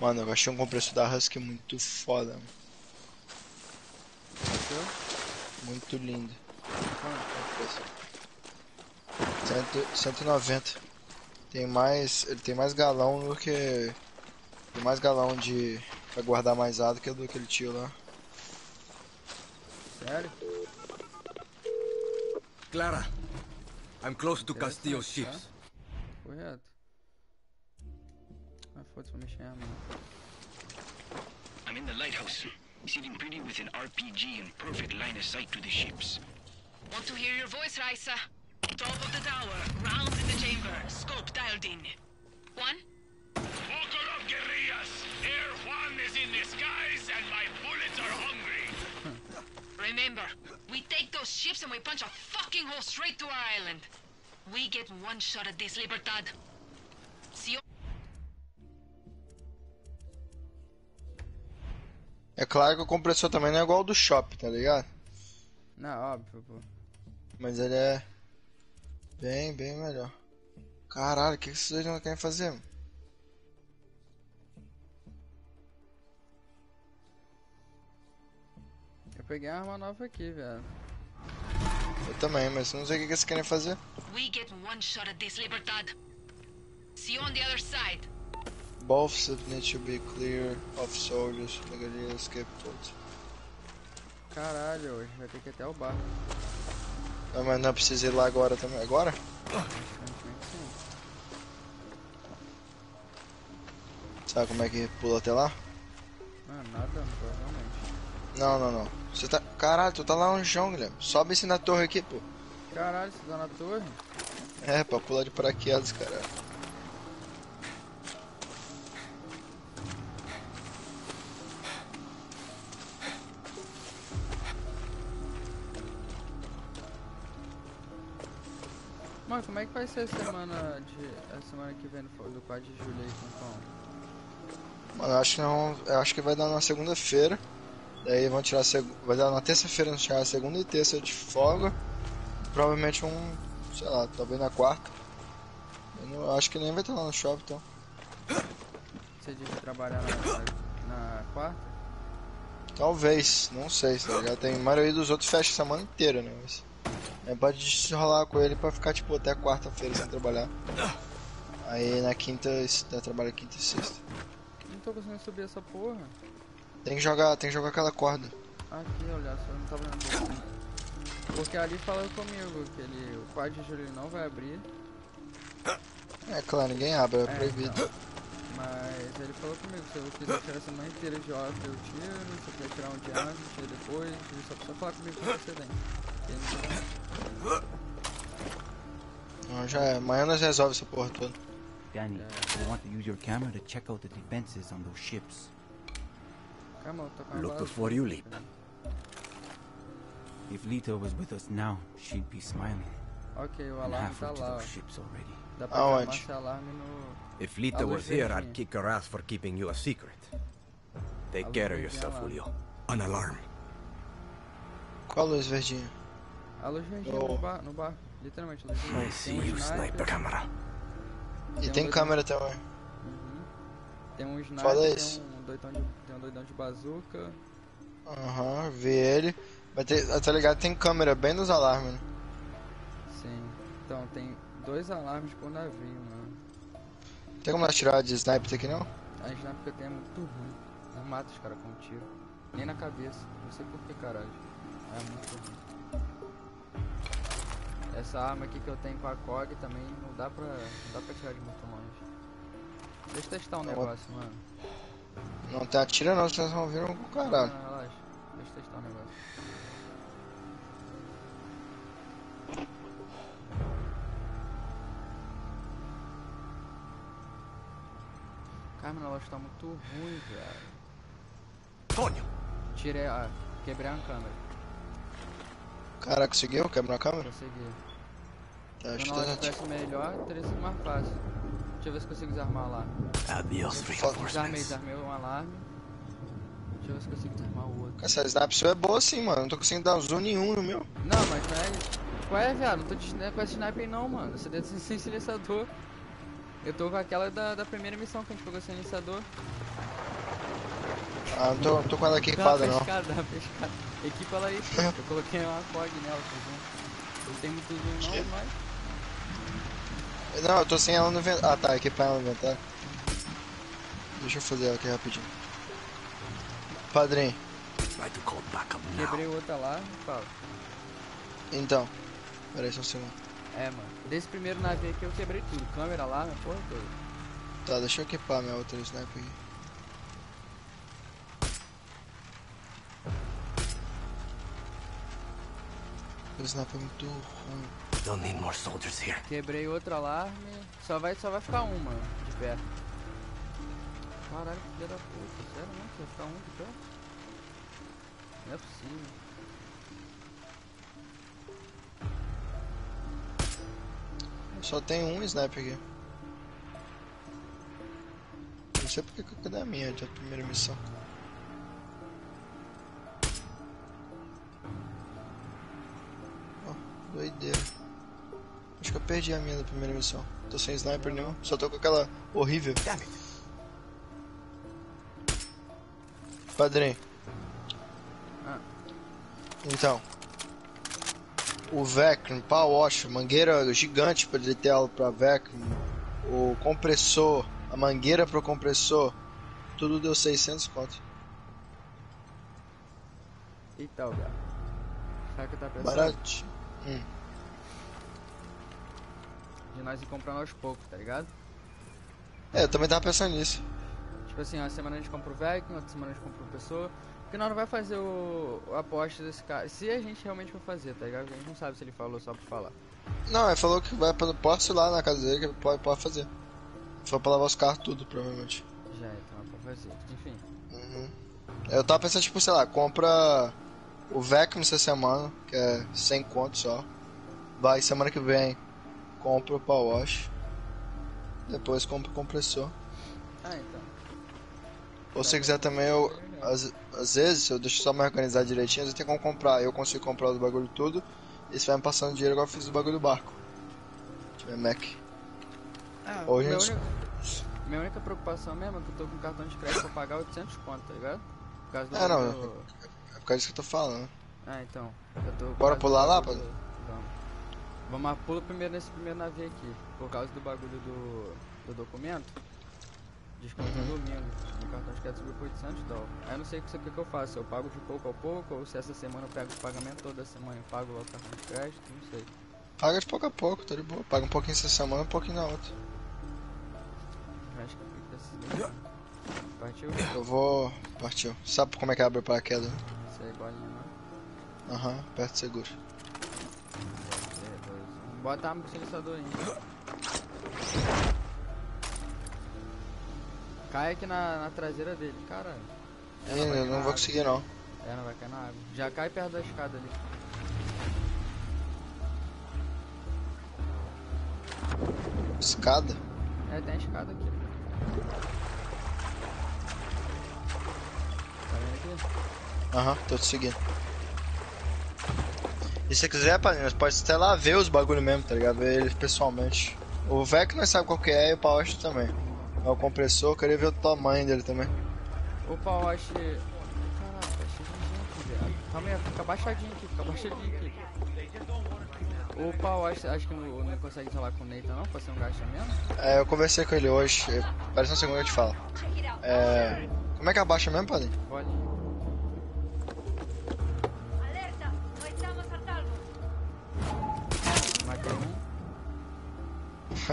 Mano, eu achei um compressor da Husky muito foda. Mano. Muito lindo. Cento, 190. Tem mais. Ele tem mais galão do que. Tem mais galão de. pra guardar mais ar do que do aquele tio lá. Sério? Clara, I'm close to Castillo's ships. Foda-se, vou mexer. I'm in the lighthouse, sitting pretty with an RPG and perfect line of sight to the ships. Want to hear your voice, Raisa? Top of the tower, rounds in the chamber, scope dialed in. One? Buckle up, guerrillas! Air Juan is in the skies and my bullets are hungry! Remember, we take those ships and we punch a fucking hole straight to our island. We get one shot at this, Libertad. É claro que o compressor também não é igual ao do shopping, tá ligado? Não, óbvio, pô. Mas ele é bem, bem melhor. Caralho, o que esses dois não querem fazer? mano? Eu peguei uma arma nova aqui, velho. Eu também, mas não sei o que que eles querem fazer. We get one shot at this, Libertad. See you on the other side. Both ships need to be clear of soldiers, guerrillas, capitals. Caralho, hoje vai ter que ir até o bar. Não, mas não precisa ir lá agora também. Agora? Sabe como é que pula até lá? Ah, nada, provavelmente. Não, não, não. Você tá. Caralho, tu tá lá no chão, Guilherme. Sobe esse na torre aqui, pô. Caralho, você tá na torre? É, pra pular de paraquedas, caralho. Mano, como é que vai ser a semana de. a semana que vem do do 4 de julho aí com o pão? Mano, eu acho que não. Eu acho que vai dar na segunda-feira. Daí vão tirar seg... Vai dar na terça-feira, vão tirar a segunda e terça de folga. Provavelmente um. sei lá, talvez na quarta. Eu não- acho que nem vai estar lá no shopping, então. Você disse trabalhar na, na, na quarta? Talvez, não sei, tá ligado? Tem a maioria dos outros fecha a semana inteira, né? Mas. É, pode desenrolar com ele pra ficar tipo até quarta-feira sem trabalhar. Aí na quinta, tá, trabalha quinta e sexta. Não tô conseguindo subir essa porra. Tem que jogar, tem que jogar aquela corda. Aqui, olha só, não tava lembrando. Porque ali falou comigo que ele, o 4 de ele não vai abrir. É claro, ninguém abre, é É, proibido. então. Mas ele falou comigo, se eu quiser tirar a semana inteira de off eu tiro, se eu quiser tirar um dia antes, dia depois, ele só precisa falar comigo com antecedência. Ele não- Não, já é. Amanhã nós resolve essa porra toda. Danny, I want to use your camera to check out the defenses on those ships. Calma, eu tô com Look before you leap. If Lita was with us now, she'd be smiling. Ok, o I'm alarme tá halfway to lá, those ships already. Dá pra Aonde? alarme no... If Lita A was here, I'd kick her ass for keeping you a secret. Take A care of yourself, lá. Julio. An alarm. Qual a luz verdinha? A luz Oh. no bar, no bar. Literalmente, a luz. I see Tem um you, sniper camera. E Tem tem câmera também. Uhum. Tem um sniper, Fala tem isso. um, doidão de, tem um doidão de bazuca. Aham, vi ele. Vai ter, ah, tá ligado? Tem câmera bem nos alarmes, né? Sim. Então, tem dois alarmes por navio, mano. Tem como nós tirar de sniper aqui não? A sniper que eu tenho é muito ruim. Não mata os caras com um tiro. Nem na cabeça. Não sei por que caralho. É muito ruim. Essa arma aqui que eu tenho com a COG também não dá pra. não dá pra tirar de muito longe. Deixa eu testar um Não. negócio, mano. Não tem atira não, vocês vão vir com caralho. Não, relaxa. Deixa eu testar um negócio. Cara, meu negócio tá muito ruim, velho. Tonho! Tirei a. Quebrei a câmera. Cara, conseguiu? Quebra a câmera? Consegui. Tá, Se acho o que tá melhor, teria sido mais fácil. Deixa eu ver se consigo desarmar lá. Adios, Fuck. Desarmei, desarmei um alarme. Deixa eu ver se consigo desarmar o outro. Essa sniper sua é boa sim, mano. Não tô conseguindo dar zoom nenhum no meu. Não, mas não é. Qual é, viado? Não tô de com esse sniper não, mano. Você deve ser sem silenciador. Eu tô com aquela da, da primeira missão que a gente pegou sem iniciador. Ah, não tô, não tô com ela Dá equipada uma não. pescada, dá uma pescada. Equipa ela aí, pô. Eu coloquei uma cog nela, tá? Não tem muito zoom não, mas... Não, eu tô sem ela no inventário. Ah tá, equipar ela no inventário. Deixa eu fazer ela aqui rapidinho. Padrinho. Quebrei outra lá, fala. então. Pera aí só um segundo. É, mano. Desse primeiro navio aqui eu quebrei tudo. Câmera lá, minha porra toda. Tá, deixa eu equipar minha outra sniper aqui. O sniper é muito ruim. Don't need more soldiers here. Quebrei outro alarme. Só vai, só vai ficar uma de pé. Caralho, que filha da puta. Sério mesmo? que Vai ficar um de pé? Não é possível. Só tem um sniper aqui. Não sei porque que eu cadê a minha de a primeira missão. Doideira. Acho que eu perdi a minha da primeira missão. Tô sem sniper nenhum, só tô com aquela horrível. It. Padrinho. Ah. Então. O Vecrum, power wash, mangueira gigante para ele ter ela para Vecrum, o compressor, a mangueira para o compressor, tudo deu 600 conto. Eita, o gato. Sabe o que tava pensando? Barato. Hum. De nós ir comprando aos poucos, tá ligado? É, eu também tava pensando nisso. Tipo assim, uma semana a gente compra o Vecna, outra semana a gente compra o Pessoa. Porque nós não vai fazer o, o aposta desse cara. Se a gente realmente for fazer, tá ligado? A gente não sabe se ele falou só pra falar. Não, ele falou que vai pra, posso ir lá na casa dele, que ele pode, pode fazer. Foi pra lavar os carros tudo, provavelmente. Já, então é pra fazer. Enfim. Uhum. Eu tava pensando, tipo, sei lá, compra o Vecum essa semana, que é 100 conto só. Vai semana que vem, compra o Power Wash. Depois compra o compressor. Ah, então. Ou se quiser também, eu, às, às vezes, eu deixo só me organizar direitinho, eu tenho como comprar. Eu consigo comprar os bagulho tudo, e você vai me passando dinheiro igual eu fiz o bagulho do barco. Deixa eu ver, Mac. Ah, Ou minha, gente- única, minha única preocupação mesmo é que eu tô com cartão de crédito pra pagar 800 conto, tá ligado? Por causa do. É, não, por causa disso que eu tô falando. Ah, então. Eu tô Bora pular lá, do- Vamos. Vamos, pula primeiro nesse primeiro navio aqui. Por causa do bagulho do, do documento. Desconto Uhum. no domingo. Meu cartão de crédito subiu por 800 dólares. Aí eu não sei o que, que eu faço. Eu pago de pouco a pouco ou se essa semana eu pego o pagamento toda semana eu pago lá o cartão de crédito. Não sei. Paga de pouco a pouco, tá de boa. Paga um pouquinho essa semana, um pouquinho na outra. Acho que desse jeito. Partiu? Eu vou. Partiu. Sabe como é que abre o paraquedas? né? Aham, perto seguro. 3, 2, 1. Bota a arma pro silenciador aí. Cai aqui na, na traseira dele, caralho. Ih, eu não vou conseguir não. É, não vai cair na água. Já cai perto da escada ali. Escada? É, tem a escada aqui. Tá vendo aqui? Aham, tô te seguindo. E se quiser, pode até lá ver os bagulho mesmo, tá ligado? Ver eles pessoalmente. O Vec nós sabe qual que é e o Power também. É o compressor, eu queria ver o tamanho dele também. O Pawash. Caraca, tá cheio de velho. Calma aí, fica abaixadinho aqui, fica abaixadinho aqui. O Pawash, acho que não, não consegue falar com o Nathan não, pra ser um gacha mesmo. É, eu conversei com ele hoje, parece um segundo eu te falo. É. Como é que abaixa mesmo, padrinho? Pode.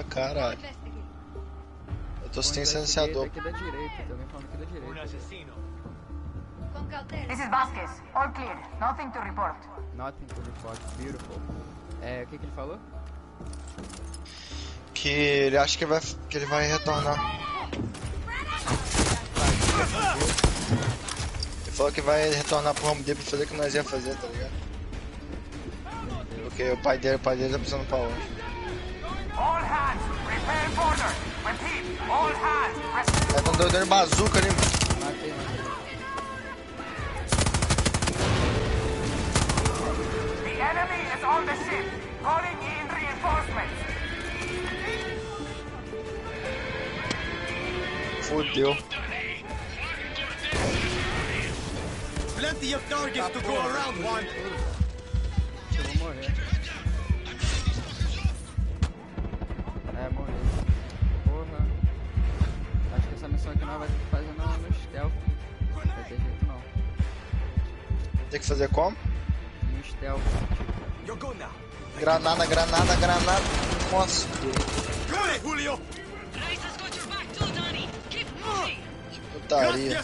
Caralho, Investigate. eu tô sem silenciador. Aqui da direita, tem alguém falando aqui da direita. This is Vasquez. All clear. Nothing to report. Nothing to report, beautiful. É, o que que ele falou? Que ele acha que, vai, que ele vai retornar. Ele falou que vai retornar pro home dele pra fazer o que nós ia fazer, tá ligado? Porque o pai dele, o pai dele tá precisando pra longe. All hands, prepare border. Repeat, all hands, prepare. Tá dando dando bazuca ali. Matei, matei. The enemy is on the ship. Calling in reinforcements. Fudeu. Plenty of targets to go around, Juan. Eu vou morrer. Essa missão aqui nós vai ter que fazer no, no stealth. Não vai ter jeito não. Tem que fazer como? No stealth. Granada, granada, granada. Nossa, Julio. Que putaria.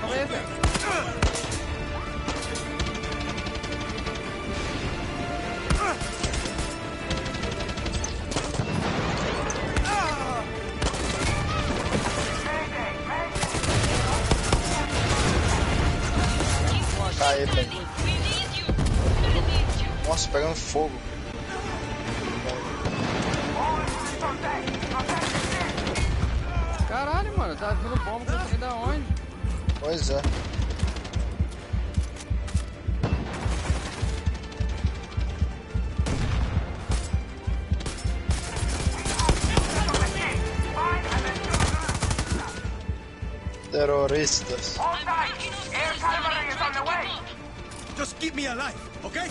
Calma aí, velho. Velho. You. Nossa, pegando fogo. Caralho, mano. Tá vindo bomba, não sei da onde. Pois é. Terroristas. Cavalry is on the way. Just keep me alive, okay?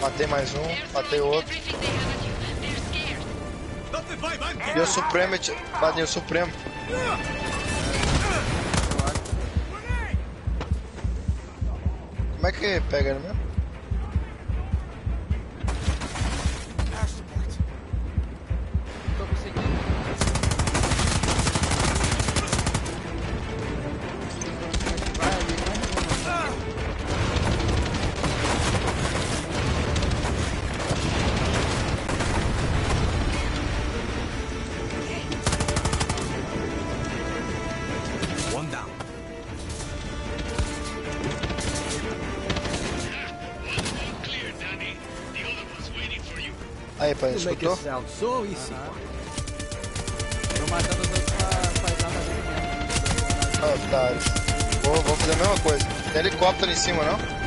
Matei mais um, matei outro. E o Supremo, Badinho, o Supremo. Que pega ele escutou? sound so easy. Tô matando pra. Ah, otários. Vou, vou fazer a mesma coisa. Tem helicóptero em cima, não?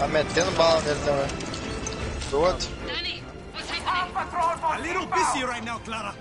Tá metendo bala nele também. Do outro? A little busy right now, Clara.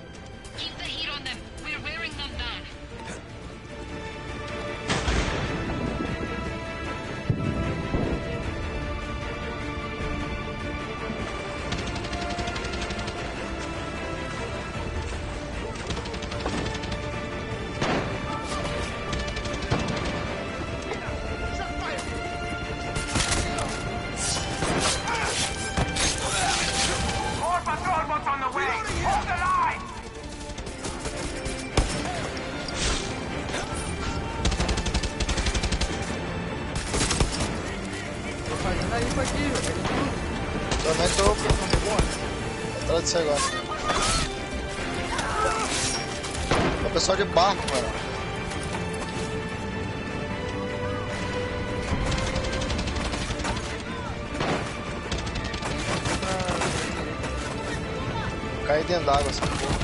dentro d'água essa porra.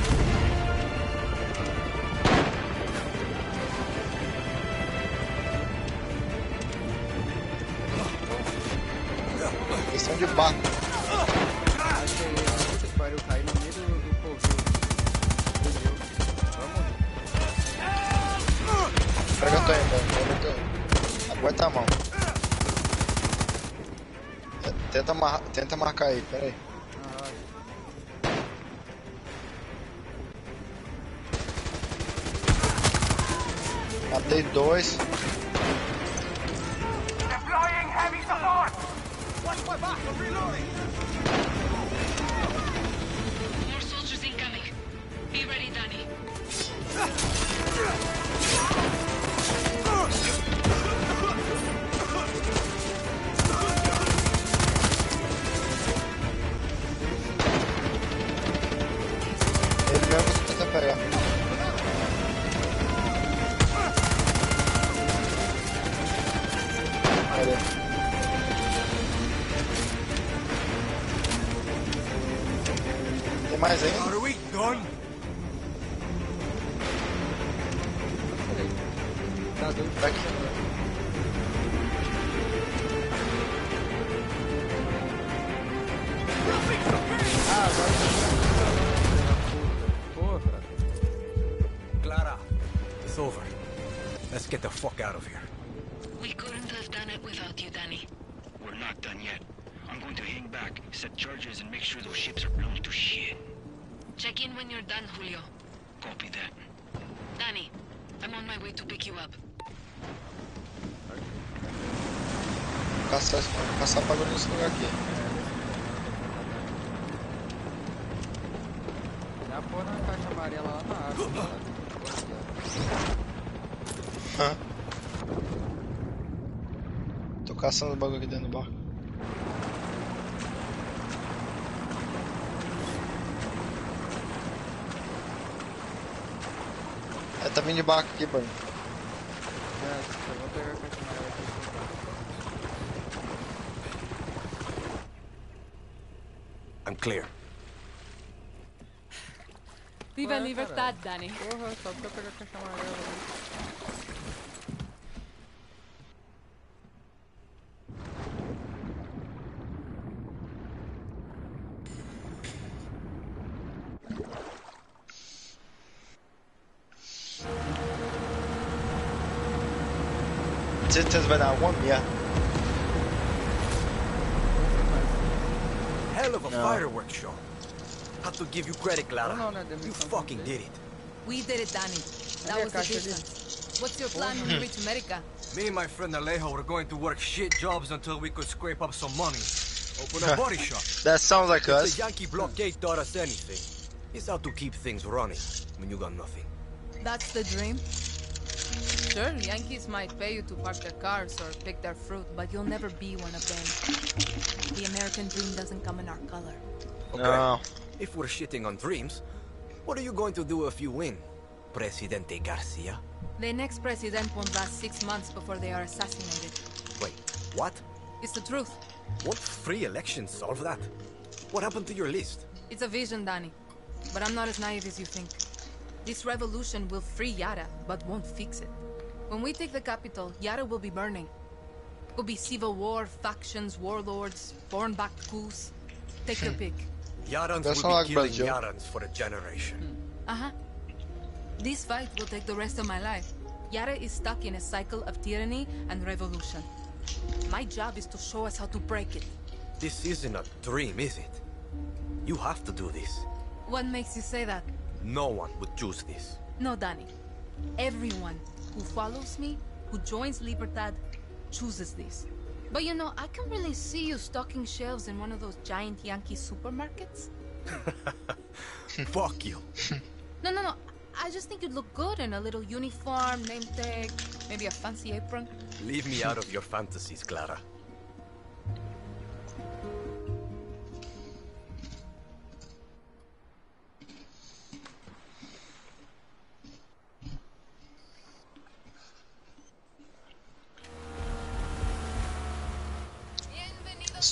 Questão de barco. Pariu, caí no meio do Vamos. Espera que eu tô indo. Aguenta a mão. Tenta, mar... Tenta marcar aí, pera aí. To hang back, set charges, and make sure those ships are blown to shit. Check in when you're done, Julio. Copy that. Danny, I'm on my way to pick you up. Caçar, caçar bagulho nesse lugar aqui. Já pôr na caixa amarela lá na água. Hã? Tô caçando o bagulho aqui dentro do barco. É, tá vindo de barco aqui, Bruno. É, eu vou pegar a caixa amarela aqui. I'm clear. Viva a Ué, liberdade, Dani. Porra, só porque eu pegar a caixa amarela Certeza vai dar alguma merda. Hell of a No. fireworks show. Have to give you credit, Clara. No, no, no, you fucking did it. We did it, Danny. That was the caixa ali. distance. What's your plan when you hmm. reach America? Me and my friend Alejo were going to work shit jobs until we could scrape up some money. Open a body shop. That sounds like If us. the Yankee blockade taught us anything, it's how to keep things running when you got nothing. That's the dream. Sure, Yankees might pay you to park their cars or pick their fruit, but you'll never be one of them. The American dream doesn't come in our color. Okay. No. If we're shitting on dreams, what are you going to do if you win, Presidente Garcia? The next president won't last six months before they are assassinated. Wait, what? It's the truth. Won't free elections solve that? What happened to your list? It's a vision, Danny. But I'm not as naive as you think. This revolution will free Yara, but won't fix it. When we take the capital, Yara will be burning. Will be civil war, factions, warlords, foreign-backed coups. Take your pick. Yarans That's will be like killing Brazil. Yarans for a generation. Uh-huh. This fight will take the rest of my life. Yara is stuck in a cycle of tyranny and revolution. My job is to show us how to break it. This isn't a dream, is it? You have to do this. What makes you say that? No one would choose this. No, Danny. Everyone who follows me, who joins Libertad, chooses this. But you know, I can really see you stocking shelves in one of those giant Yankee supermarkets. Fuck you. No, no, no. I just think you'd look good in a little uniform, name tag, maybe a fancy apron. Leave me out of your fantasies, Clara.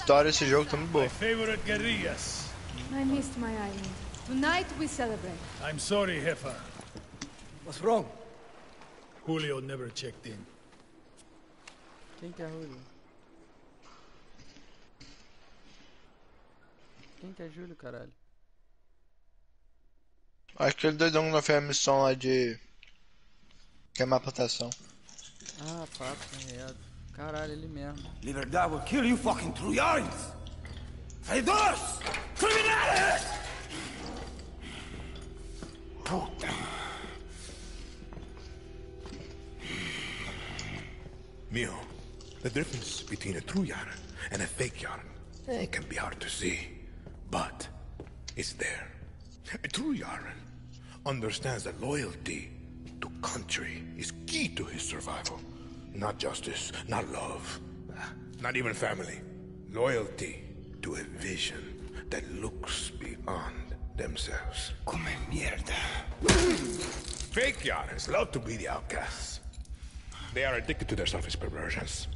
História desse jogo tá muito boa. Favorite guerrillas. I missed my island. Tonight we celebrate. I'm sorry, Jefa. What's wrong? Julio never checked in. Quem que é Julio? Quem que é Júlio, caralho? Acho que ele doidão que não fez a missão lá de. Queimar a plantação. Ah, papo, enreado. Caralho, ele mesmo. Liberdade will kill you fucking Trojans! Traidores! Criminales! Mio, the difference between a true Yaren and a fake Yaren it can be hard to see, but it's there. A true Yaren understands that loyalty to country is key to his survival. Not justice, not love, not even family. Loyalty to a vision that looks beyond themselves. Come mierda. Fake Yarens love to be the outcasts. They are addicted to their selfish perversions.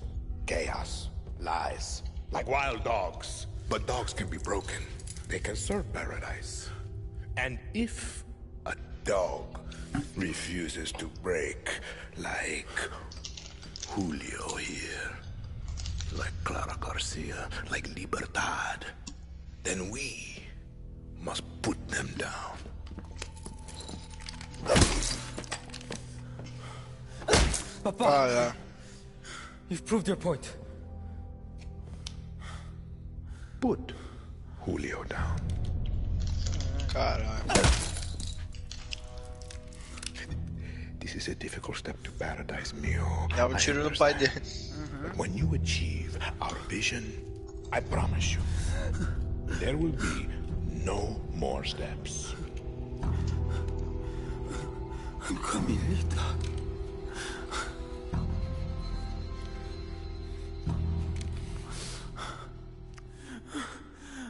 Chaos, lies, like wild dogs. But dogs can be broken. They can serve paradise. And if a dog refuses to break, like Julio here, like Clara Garcia, like Libertad, then we must put them down. Papa! Ah, yeah. You've proved your point. Put Julio down. Caralho. This is a difficult step to paradise, Mio. Dá um I tiro no pai understand. dele. But when you achieve our vision, I promise you, there will be no more steps. I'm coming, Rita.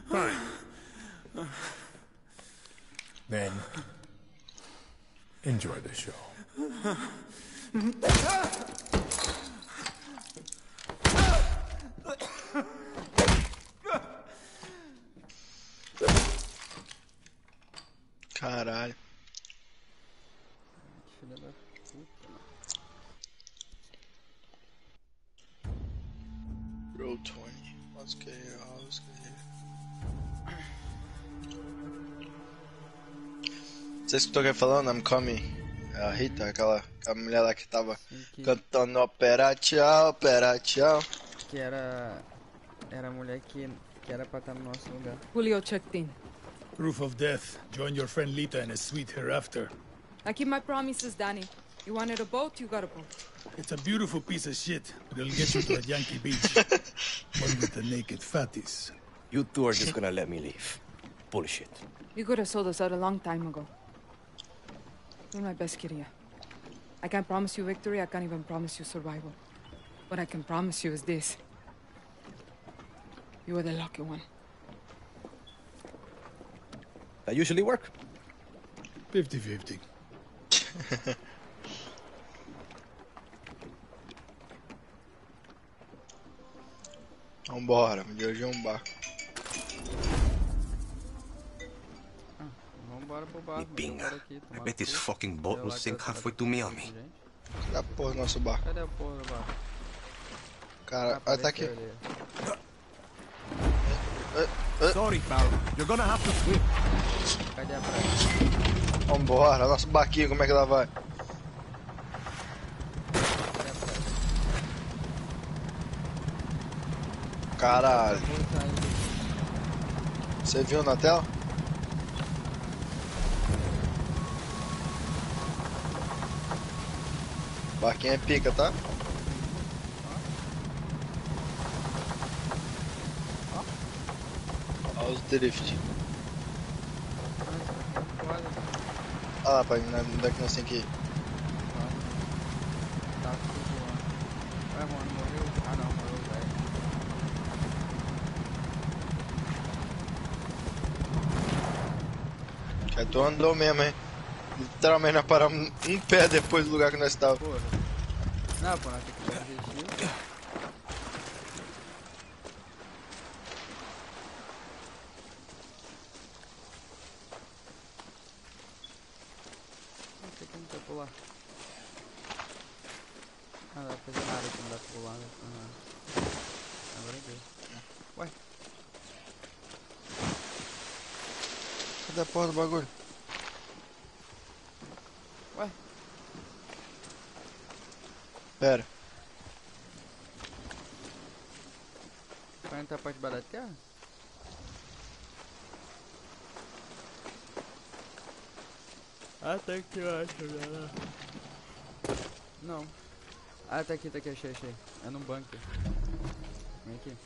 Fine. Then, enjoy the show. Você escutou quem falando? I'm coming. É a Rita, aquela, aquela mulher lá que tava que- cantando Opera Tchau, Opera Tchau. Que era. Era a mulher que, que era pra estar no nosso lugar. Julio checked in. Proof of death. Join your friend Lita in a suite hereafter. I keep my promises, Danny. You wanted a boat, you got a boat. It's a beautiful piece of shit, but it'll get you to a Yankee beach. One with the naked fatties. You two are just gonna let me leave. Bullshit. You could have sold us out a long time ago. Do my best, Kiria. I can't promise you victory, I can't even promise you survival. What I can promise you is this. You are the lucky one. That usually work. 50-50. Vambora, dirigir um barco. Mas Pinga. I bet this fucking boat will sink halfway to Miami. Cadê a porra do nosso barco? Cadê a porra do barco? Cara, ah, tá aqui. Sorry, pal. You're gonna have to swim. Cadê a praia? Vambora, nosso barquinho, como é que ela vai? Caralho. Você viu na tela? Barquinho é pica, tá? Olha os drift. Olha lá, pai, onde é que nós tem que ir? Tá tudo. Ué, mano, morreu? Ah não, morreu, tu andou mesmo, hein? Literalmente nós paramos um pé depois do lugar que nós estávamos. Não, pô, nós temos que resistir. Não sei como pra pular. Ah, dá pra fazer nada aqui, não dá pra pular, né? Ah, agora deu. Ué. Cadê a porra do bagulho? Ué? Pera. Vai entrar pra debaixo da terra? Ah, tá aqui, eu acho, galera. Não. Ah, tá aqui, tá aqui, achei, achei. É num bunker. Vem aqui.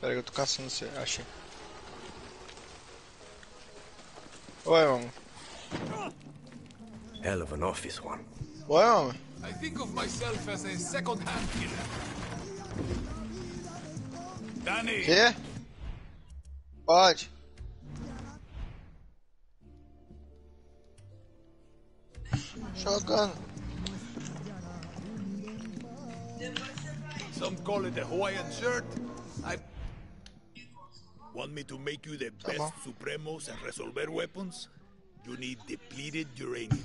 Pera que eu tô caçando você, achei. Oi, homem. Hell of an office one. Oi, homem. I think of myself as a second-hand killer. Danny! Yeah. Pode. Jogando. Some call it a Hawaiian shirt. I want me to make you the best bom. Supremos and Resolver weapons? You need depleted uranium.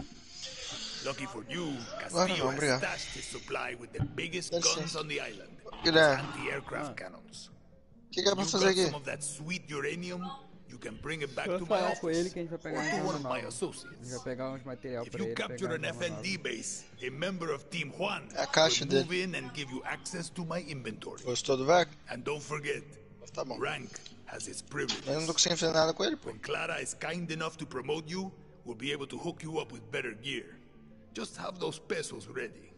Lucky for you, Castillo hombre, has ya. stashed his supply with the biggest Deve ser. guns on the island. Guilherme. Anti-aircraft cannons. O que, que é You fazer got aqui? some of that sweet uranium? You can bring it back to my falar com ele office que a gente vai pegar or to one of my nova. A gente associates. vai pegar uns material If you capture an uma arma nova. FND base, a member of Team Juan É a caixa will move in and give you access to my inventory. Gostou do VEC? And don't forget, rank has its privileges. Eu não tô conseguindo fazer nada com ele, pô. When Clara is kind enough to promote you, we'll be able to hook you up with better gear. Just have those pesos ready.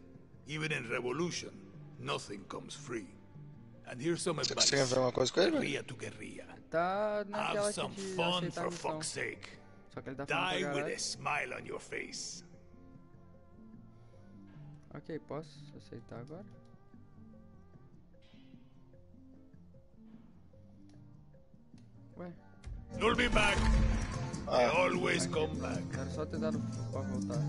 Even in revolution, nothing comes free. And here's some Você advice. consegue ver uma coisa com ele? Guerrilla to guerrilla. Tá naquela Have some de fun aceitar a for missão. fuck's sake. Só que ele tá falando Die pra with caralho. a smile on your face. Ok, posso aceitar agora? Ué, You'll be back. I Ah, always come back. quero só ter dado pra voltar.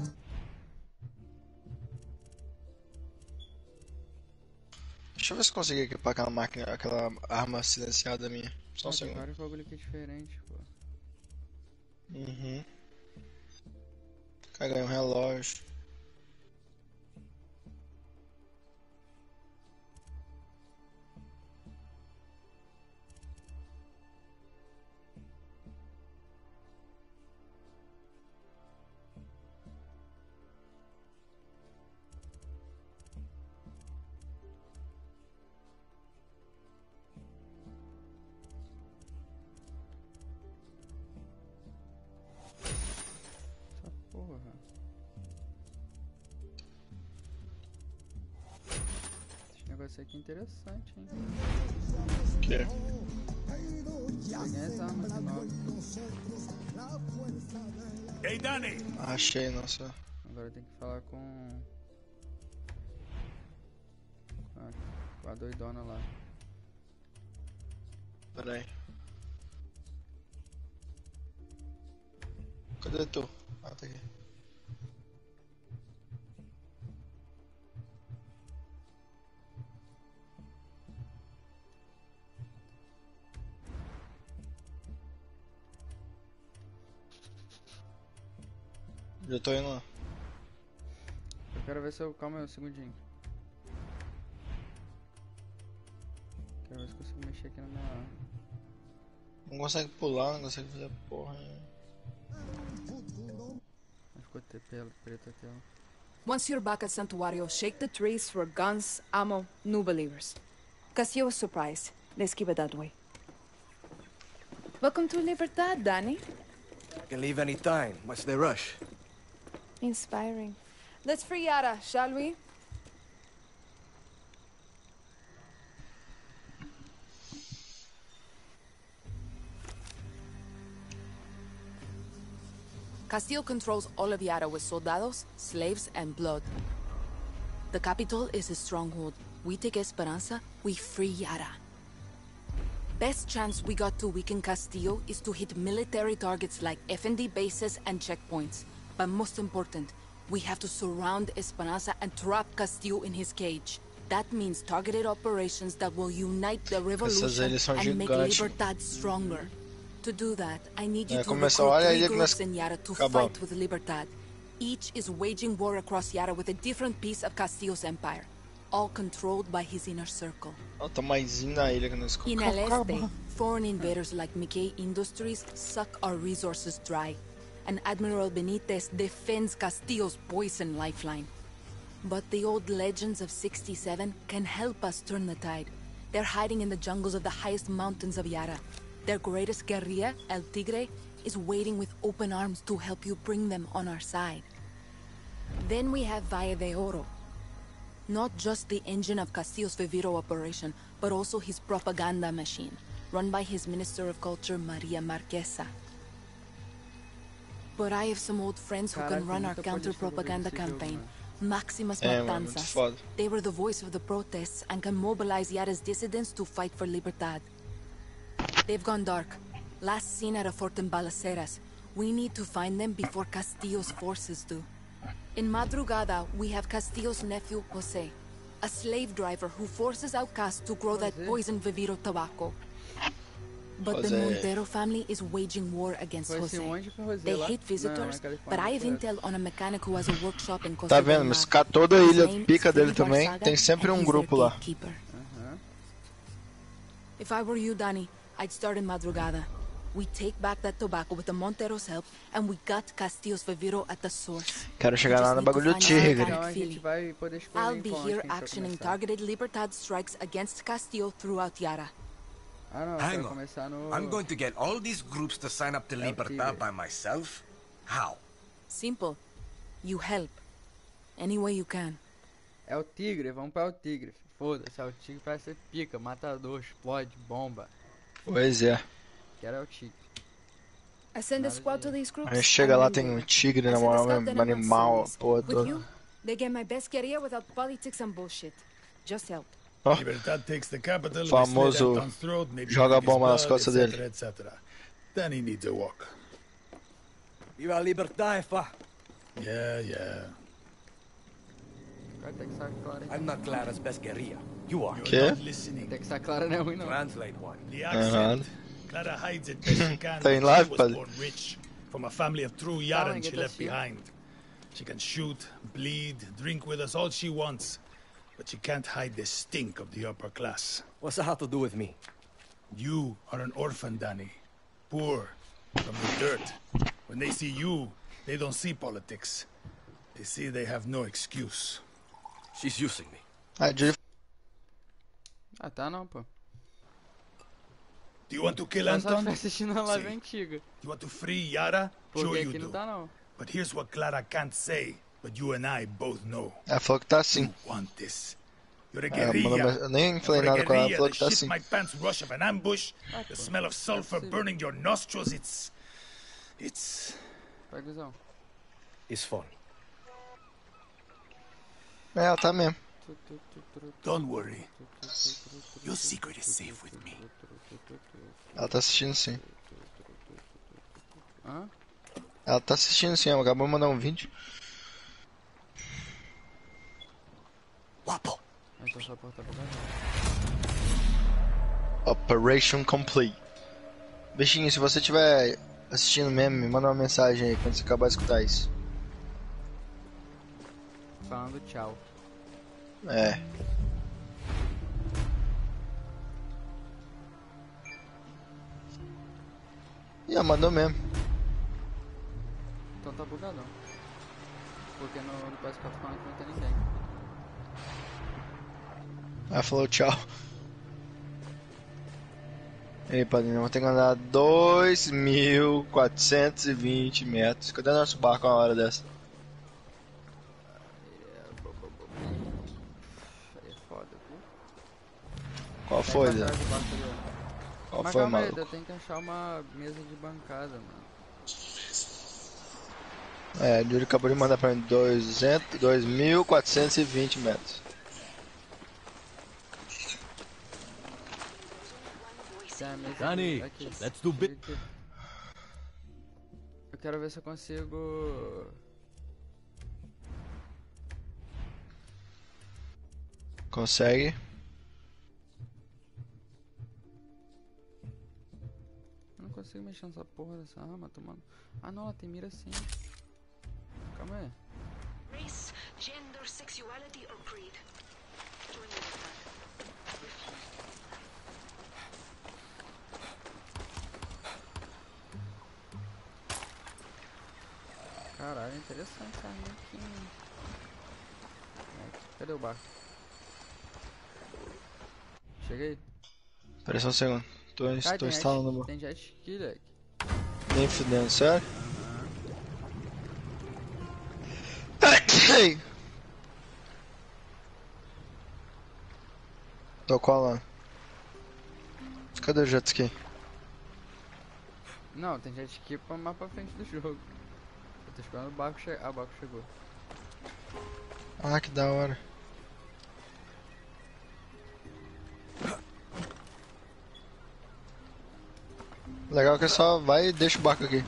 Deixa eu ver se eu consigo equipar aquela máquina, aquela arma silenciada minha. Só um segundo. vários bagulho aqui diferentes, pô. Uhum. Caguei um relógio. Negócio aqui é interessante, hein? Novo. Hey, Danny! Achei, nossa. Agora tem que falar com. Com a, com a doidona lá. Pera aí. Cadê tu? Ah, tá aqui. Já tô indo lá. Eu quero ver se eu. Calma aí um segundinho. Quero ver se eu consigo mexer aqui na minha. Não consegue pular, não consegue fazer porra. nenhuma. Ficou te- pelo- preto a tela. Once you're back at Santuario, shake the trees for guns, ammo, new believers. Castillo was surprised. Let's keep it that way. Welcome to Libertad, Danny. Can leave any time. What's the rush? Inspiring. Let's free Yara, shall we? Castillo controls all of Yara with soldados, slaves, and blood. The capital is a stronghold. We take Esperanza, we free Yara. Best chance we got to weaken Castillo is to hit military targets like FND bases and checkpoints. But most important, we have to surround Esperanza and trap Castillo in his cage. That means targeted operations that will unite the revolution and make. Libertad stronger. To do that, I need you É, to começou, recruit olha a three ilha que nós groups in Yara to acabamos. fight with Libertad. Each is waging war across Yara with a different piece of Castillo's empire, all controlled by his inner circle. Ó, tô mais indo na ilha que nós In el este, Foreign invaders like Mickey Industries suck our resources dry, and Admiral Benitez defends Castillo's poison lifeline. But the old legends of 67 can help us turn the tide. They're hiding in the jungles of the highest mountains of Yara. Their greatest guerrilla, El Tigre, is waiting with open arms to help you bring them on our side. Then we have Valle de Oro. Not just the engine of Castillo's Viviro operation, but also his propaganda machine, run by his Minister of Culture, Maria Marquesa. But I have some old friends who can run our counter-propaganda política desse jogo, campaign. mano. Maximus É, Matanzas. They were the voice of the protests and can mobilize Yara's dissidents to fight for Libertad. They've gone dark. Last seen at a fort in Balaceras. We need to find them before Castillo's forces do. In Madrugada, we have Castillo's nephew, Jose. A slave driver who forces outcasts to grow that poison Viviro tobacco. But the Jose. Montero family is waging war against José They lá? hate Não, visitors, but I have intel on a mechanic who has a workshop in Costa Tá vendo? Mas toda a ilha pica dele também tem sempre um grupo lá. If I were you, Danny, I'd start in Madrugada. We take back that tobacco with the Monteros' help, and we got Castillo's Viviro at the source. Quero chegar lá no bagulho do tigre. I'll be here actioning targeted Libertad strikes against Castillo throughout Yara. Ah não, Hang on. começar no... I'm going to get all these groups to sign up to Libertad Tigre. by myself? How? Simple. You help. Any way you can. É o tigre, vamos para o tigre. Foda-se, é o tigre parece ser pica, matador, explode, bomba. Pois é. Quero é o tigre. I send a squad to these groups. A gente chega lá, tem um tigre, I na moral, um animal, porra toda. they get my best guerrilla without politics and bullshit. Just help. Ó, Libertad takes the capital, we Famoso joga his bomba nas costas etc., dele. etc. Then he needs a walk. Viva Libertad, fa. Yeah, yeah. I'm not Clara's best guerrilla. You are. Que claro não é ruim não. Translate one. The accent. Clara hides it best she can. Live, she was padre? born rich. From a family of true Yaran she left behind. She can shoot, bleed, drink with us all she wants. But you can't hide the stink of the upper class. What's that have to do with me? You are an orphan, Danny. Poor, from the dirt. When they see you, they don't see politics. They see they have no excuse. She's using me. a Julie Ah tá não, pô. Do you want to kill Anton? estiver assistindo a live Sim. antiga. You want to free Yara? Porque Sure you do. tá. But here's what Clara can't say, but you and I both know. Ela falou que tá assim. Want this. You're a É, mais- eu nem falei nada com ela, ela falou que tá assim. my pants rush of an ambush, the smell of sulfur burning your nostrils, it's... It's... It's fun. É, ela tá mesmo. Don't worry. Your secret is safe with me. Ela tá assistindo sim. Hã? Ela tá assistindo sim, ela acabou de mandar um vídeo. Guapo. Operation Complete. Bichinho, se você estiver assistindo mesmo, me manda uma mensagem aí quando você acabar de escutar isso. Falando tchau. É. Ih, ela mandou mesmo. Então tá bugadão. Porque no, no PS4 falando que não tem ninguém. Ela falou tchau. Ei, padrinho, eu vou ter que andar 2.420 metros. Cadê nosso barco uma hora dessa? Aí é foda, viu? Qual foi, Zé? Qual Mas foi, calma aí, maluco? eu tenho que achar uma mesa de bancada, mano. É, o Yuri acabou de mandar pra mim 200 2.420 metros. Aqui, aqui. let's do bit-. Eu quero ver se eu consigo... Consegue? Eu não consigo mexer nessa porra dessa arma, tomando. Ah não, ela tem mira sim. Calma aí. Race, gender, sexuality, or creed. Join Caralho, interessante essa arma aqui. Cadê o barco? Cheguei. Pera só um segundo. Tô, tô instalando o tem jet ski, Leque. Nem fudendo, sério? Tô colando. Cadê o jet ski? Não, tem jet ski pra mais pra frente do jogo. Tô esperando o barco chegar. Ah, o barco chegou. Ah, que da hora. Legal que é só vai e deixa o barco aqui.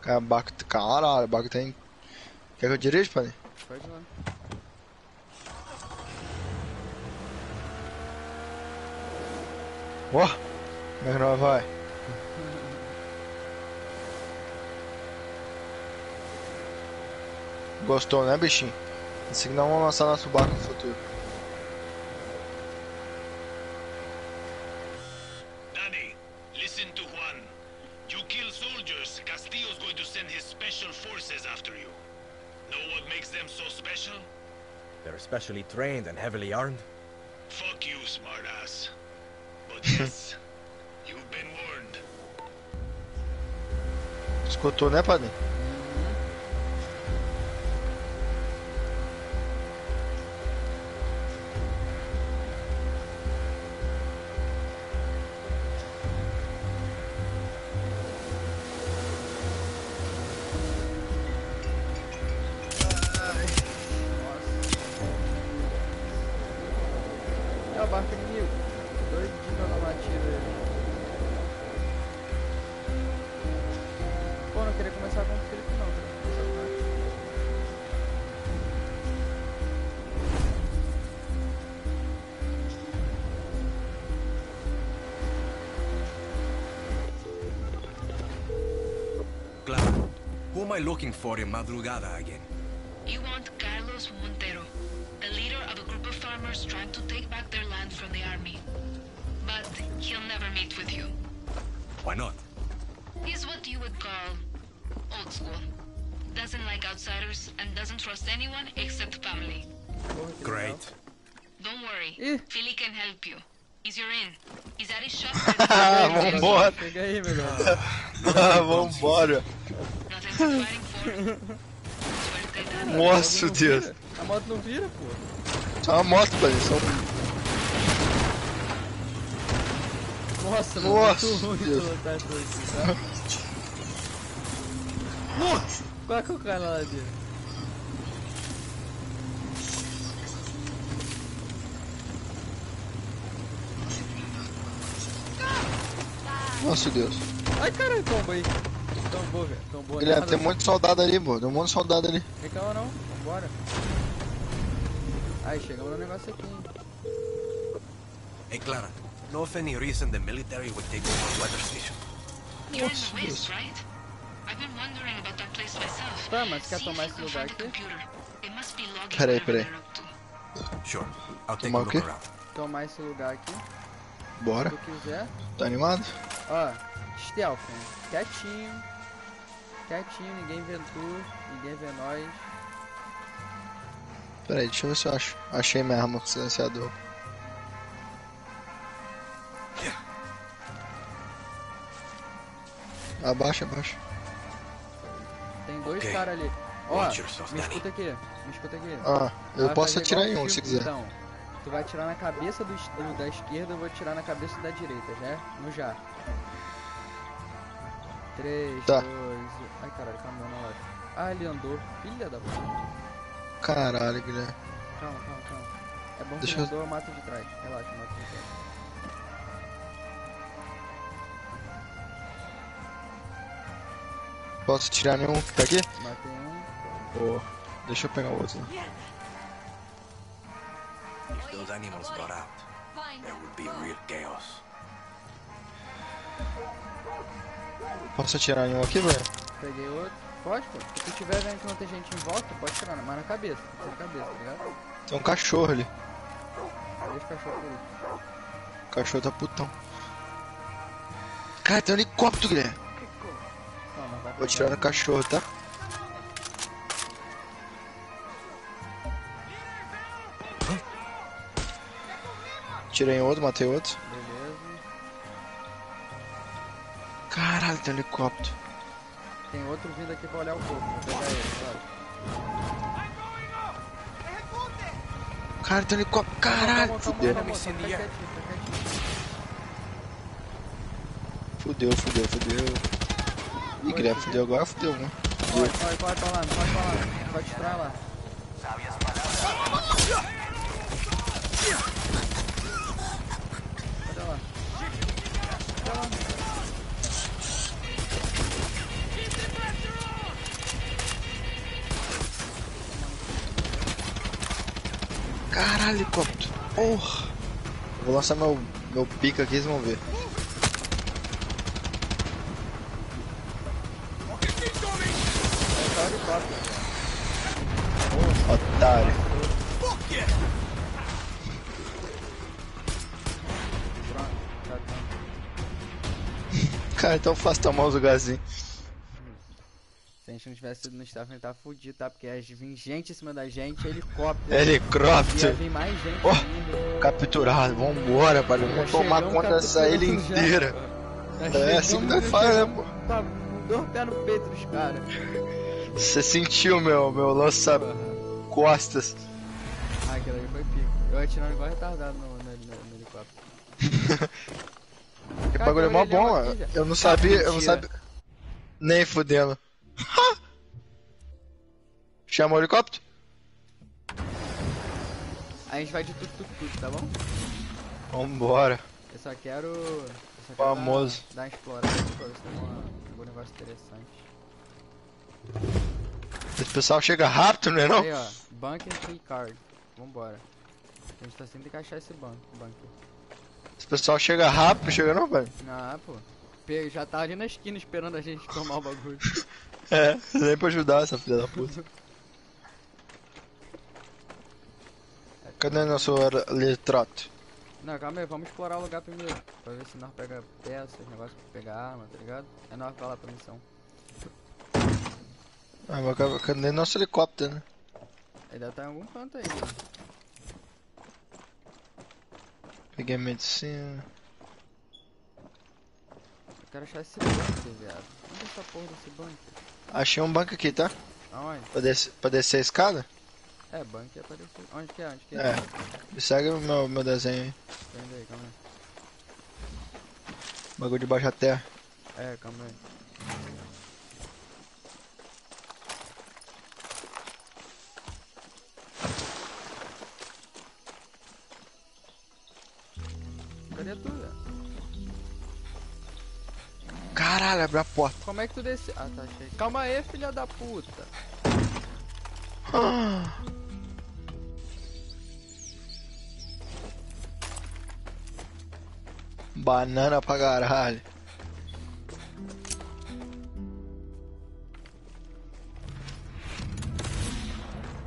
Cara, barco. Caralho, o barco tem. Quer que eu dirija, pai? Pode lá. Ó! Como é que nós vai? Gostou, né, bichinho? Assim que nós vamos lançar nosso barco no futuro. Danny, listen to Juan. You kill soldiers, Castillo's going to send his special forces after you. Know what makes them so special? They're specially trained and heavily armed. Fuck you, smartass. But yes, you've been warned. Escutou, né, padre? Looking for in Madrugada again? You want Carlos Montero, the leader of a group of farmers trying to take back their land from the army. But he'll never meet with you. Why not? He's what you would call old school. Doesn't like outsiders and doesn't trust anyone except family. Great. Don't worry, eh. Philly can help you. He's your in. He's at his shop. Vambora! Chega aí, meu irmão. Vambora! Nossa, Deus! A moto não vira, pô. Só uma moto, pai. Só... Nossa, mano, Nossa, muito ruim Deus. pilotar isso aqui, tá? Nossa! Qual que é o cara lá dele? Nossa, Deus. Ai, caralho, tombo aí. Tombou, velho. Guilherme, nada. tem um monte de soldado ali, pô. Tem um monte de soldado ali. Tem calma não, vambora. Aí, chegamos no negócio aqui, hein. Hey, Clara, know of any reason the military would take over weather station? You're in the west, right? I've been wondering about that place myself. Tá, mas quer tomar if esse lugar aqui? Peraí, peraí. Sure, I'll take Tomar a o look around. Tomar esse lugar aqui. Bora. Se tu quiser. Tá animado? Ó, stealth, hein? Quietinho. Quietinho, ninguém vê tu, ninguém vê nós. Pera aí, deixa eu ver se eu acho. Achei minha arma com silenciador. Abaixa, abaixa. Tem dois Ok. caras ali. Ó, me escuta aqui, me escuta aqui. Ah, eu Vai posso atirar em um, se quiser. Então, tu vai atirar na cabeça do, da esquerda, eu vou atirar na cabeça da direita, já? No já. 3, Tá. 2, Ai caralho, caminhou na hora. Ah, ele andou. Filha da puta. Caralho, Guilherme. Calma, calma, calma. É bom que Deixa ele eu- andou, eu mato de trás. Relaxa, eu mato de trás. Posso tirar nenhum que tá aqui? Matei um. Pô, deixa eu pegar o outro. If those animals got out, there would be real chaos. Posso atirar em um aqui, velho? Peguei outro. Pode, pô. Se tu tiver vendo que não tem gente em volta, pode tirar, mas na cabeça. Tem na cabeça, tá ligado? Tem um cachorro ali. Deixa o cachorro por último. O cachorro tá putão. Cara, tem um helicóptero, Guilherme. Vou tirar no cachorro, tá? Tirei outro, matei outro. Tem um helicóptero. Tem outro vindo aqui pra olhar o corpo. Vou pegar ele, claro. Cara, tem um helicóptero. Caralho, fudeu. Calma, calma, calma, quietinho. Fudeu, fudeu, fudeu. Ih, Guilherme, fudeu agora, fudeu, né? Corre, corre, corre pra lá, não pode pra lá. Pode distrair lá. Caralho, helicóptero. Porra. Vou lançar meu, meu pica aqui, vocês vão ver. Otário. Tá. Cara, então faço tomar os lugarzinhos. Gente não tivesse ido no staff, a gente tava fudido, tá? Porque ia vir gente em cima da gente, helicóptero. Helicóptero. Ia mais gente Oh, ainda. Capturado, vambora, pai. Vamos Já tomar conta dessa ilha inteira. Já É assim nós já faz, né, pô? Tá dois pés no peito dos caras. Você sentiu meu, meu lança-costas. Ah, aquilo ali foi pico. Eu atirando igual retardado no, no, no- no helicóptero. Que bagulho é mó bom, já. Eu não sabia, eu não sabia. Nem fudendo. Chamou o helicóptero? A gente vai de tuk-tuk-tuk, tá bom? Vambora. Eu só quero. Eu só quero Famoso. Dar, dar uma explorada pra ver se tem uma- algum negócio interessante. Esse pessoal chega rápido, não é não? Aí, ó. Bunker Key Card. Vambora. A gente tá sempre que achar esse bunker. Esse pessoal chega rápido, chega não, velho? Ah, pô. Já tá ali na esquina esperando a gente tomar o bagulho. É, nem pra ajudar essa filha da puta. Cadê nosso letrato? Não, calma aí, vamos explorar o lugar primeiro. Pra ver se nós pega peças, negócio pra pegar arma, tá ligado? É nós vai lá pra missão. Ah, mas cadê- nosso helicóptero, né? Ele deve estar em algum canto aí. Peguei medicina. Eu quero achar esse bunker, viado. Onde é essa porra desse bunker? Achei um banco aqui, tá? Aonde? Pra, descer, pra descer a escada? É, bunker apareceu. Onde que é? Onde que é? É. Segue o meu, meu desenho aí. Vem aí, calma aí. Bagulho debaixo da terra. É, calma aí. Cadê tu, velho? Caralho, abriu a porta. Como é que tu desceu? Ah, tá cheio. Calma aí, filha da puta. Banana pra caralho.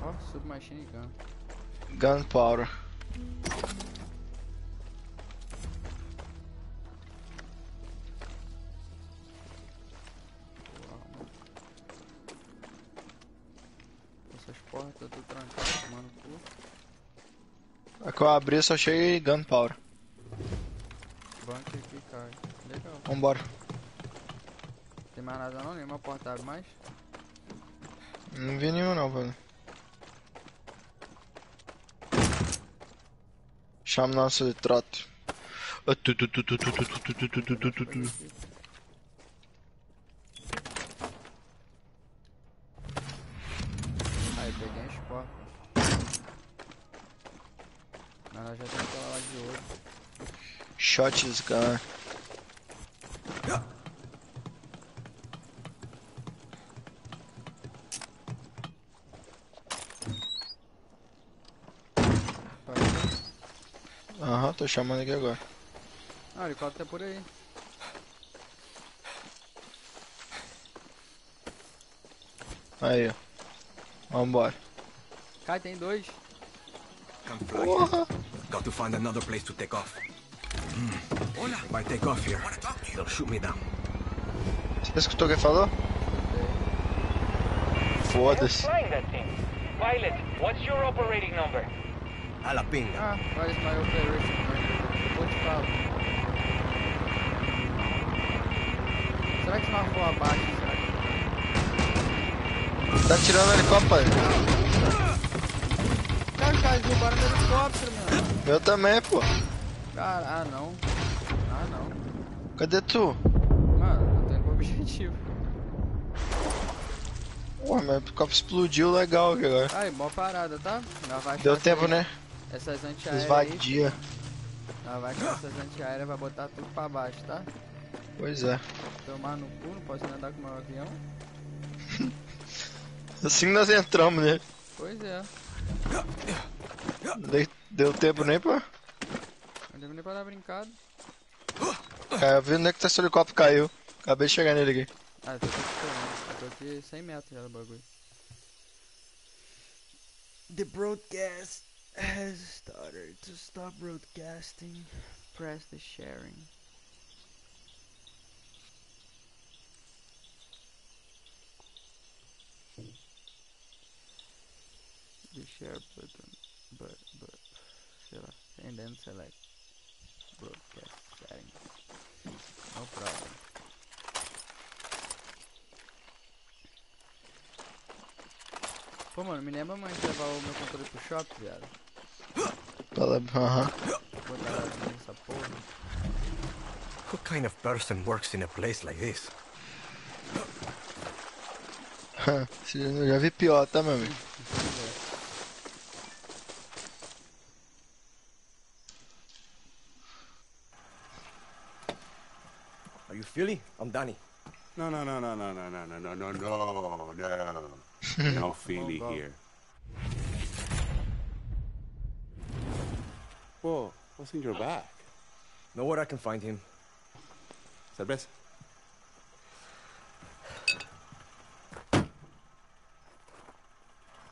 Ó, submachine gun. Gunpowder. Portas tudo trancadas, mano. A que eu abri só achei Gunpowder. Bunker aqui, cara. Legal. Vambora. Tem mais nada não? Nenhuma porta abre mais? Não vi nenhum não, velho. Chama nosso trote. Ah, tu, tu, tu, tu, tu, tu, tu, tu, tu, tu, tu, tu, tu. Aí, peguei as portas. Mas nós já temos aquela lá de ouro. Shots gun. Aham, tô chamando aqui agora. Ah, o helicóptero é por aí. Aí, ó. Vambora. Cara, tem dois. Come fly. Got to find another place to take off. If I take off here, they'll shoot me down. Você escutou o que ele falou? Foda-se. Pilot, what's your operating number? A la pinga. Ah, what is my operation number? Vou te falar. Será que se nós for abaixo. Tá tirando o helicóptero. Cara, os caras derrubaram meu helicóptero, mano. Eu também, pô. Cara, ah não. Ah não. Cadê tu? Mano, eu tenho um objetivo. Pô, meu helicóptero explodiu legal aqui agora. Aí, boa parada, tá? Deu tempo, essas- né? Essas antiaéreas Esvadia. aí. Vai achar essas antiaéreas, vai botar tudo pra baixo, tá? Pois é. Tomar no cu, não posso andar com o meu avião. Assim nós entramos, né? Pois é. Dei- Deu tempo nem pra. Não deu nem pra dar brincado. Cara, eu vi onde é que teu helicóptero caiu. Acabei de chegar nele aqui. Ah, eu tô aqui esperando. Eu tô aqui 100 metros já do bagulho. The broadcast has started to stop broadcasting. Press the sharing. The share button, um, but, but, sei lá, and then select broadcast setting. No problem. Pô, mano, me lembra mãe de levar o meu controle pro shopping, viado? Fala, aham. Botar lá nessa porra. What kind of person works in a place like this? Eu já vi pior, tá, meu amigo? Are Philly? I'm Danny. No, no, no, no, no, no, no, no, no, no, no, no. No Philly Oh, here. Whoa, what's in your bag? Know where I can find him. Cerveza.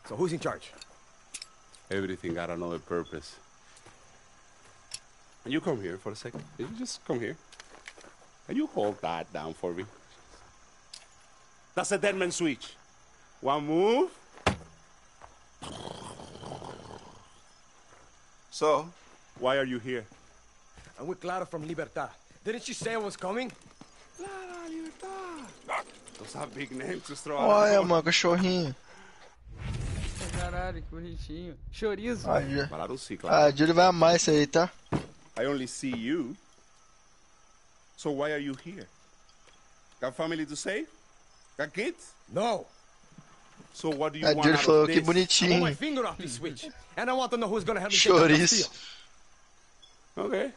So who's in charge? Everything got another purpose. You come here for a second. You just come here. And you hold that down for me. That's a dead man switch. One move. So, why are you here? I'm with Clara from Libertad. Didn't she say I was coming? Libertad. Those are big names to throw Olha, around. mano, cachorrinho. Caralho, que bonitinho. Chorizo. A, Ju- Falaram sim, a claro. Julie vai amar isso aí, tá? I only see you. So why are you here? Got family to save? Got kids? No. So what do you A want Julie out falou of que this? I want my finger off this switch. And I want to know who's gonna help me take out Chorizo. Castillo. Okay.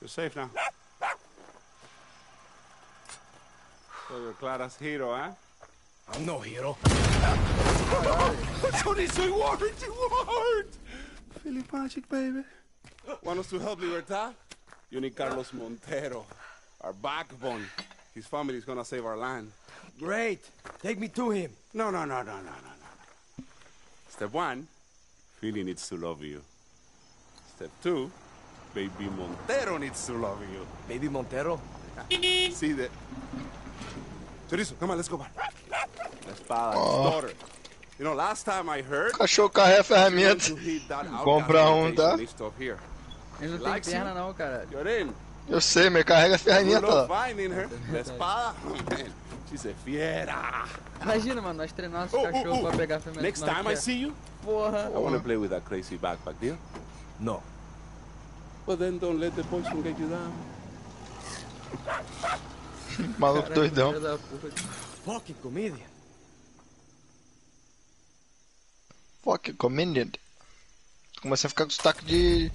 You're safe now. So you're Clara's hero, huh? I'm no hero. Tony, soy Warren, you hard! Philip Magic, baby. Want us to help Libertad? You need Carlos Montero, our backbone. His family is gonna save our land. Great. Take me to him. No, no, no, no, no, no, no. Step one, Philly needs to love you. Step two, baby Montero needs to love you. Baby Montero? See that? Chorizo, come on, let's go back. La espada, his Oh. daughter. You know, last time I heard, Cachorro carrega a she went ferramenta. to hit that Compra outcast um, tá? Ele não tem perna não, cara. Eu sei, mas carrega a ferramenta lá. her. La espada, man, she's a fiera. Imagina, mano, nós treinar nossos Oh, oh, cachorros oh. pra pegar a ferramenta. Next time I see you, Porra. I want to play with that crazy backpack deal. No. But then don't let the poison get you down. Maluco doidão. Fucking comedian. Fuck, comedian. Comecei a ficar com sotaque de.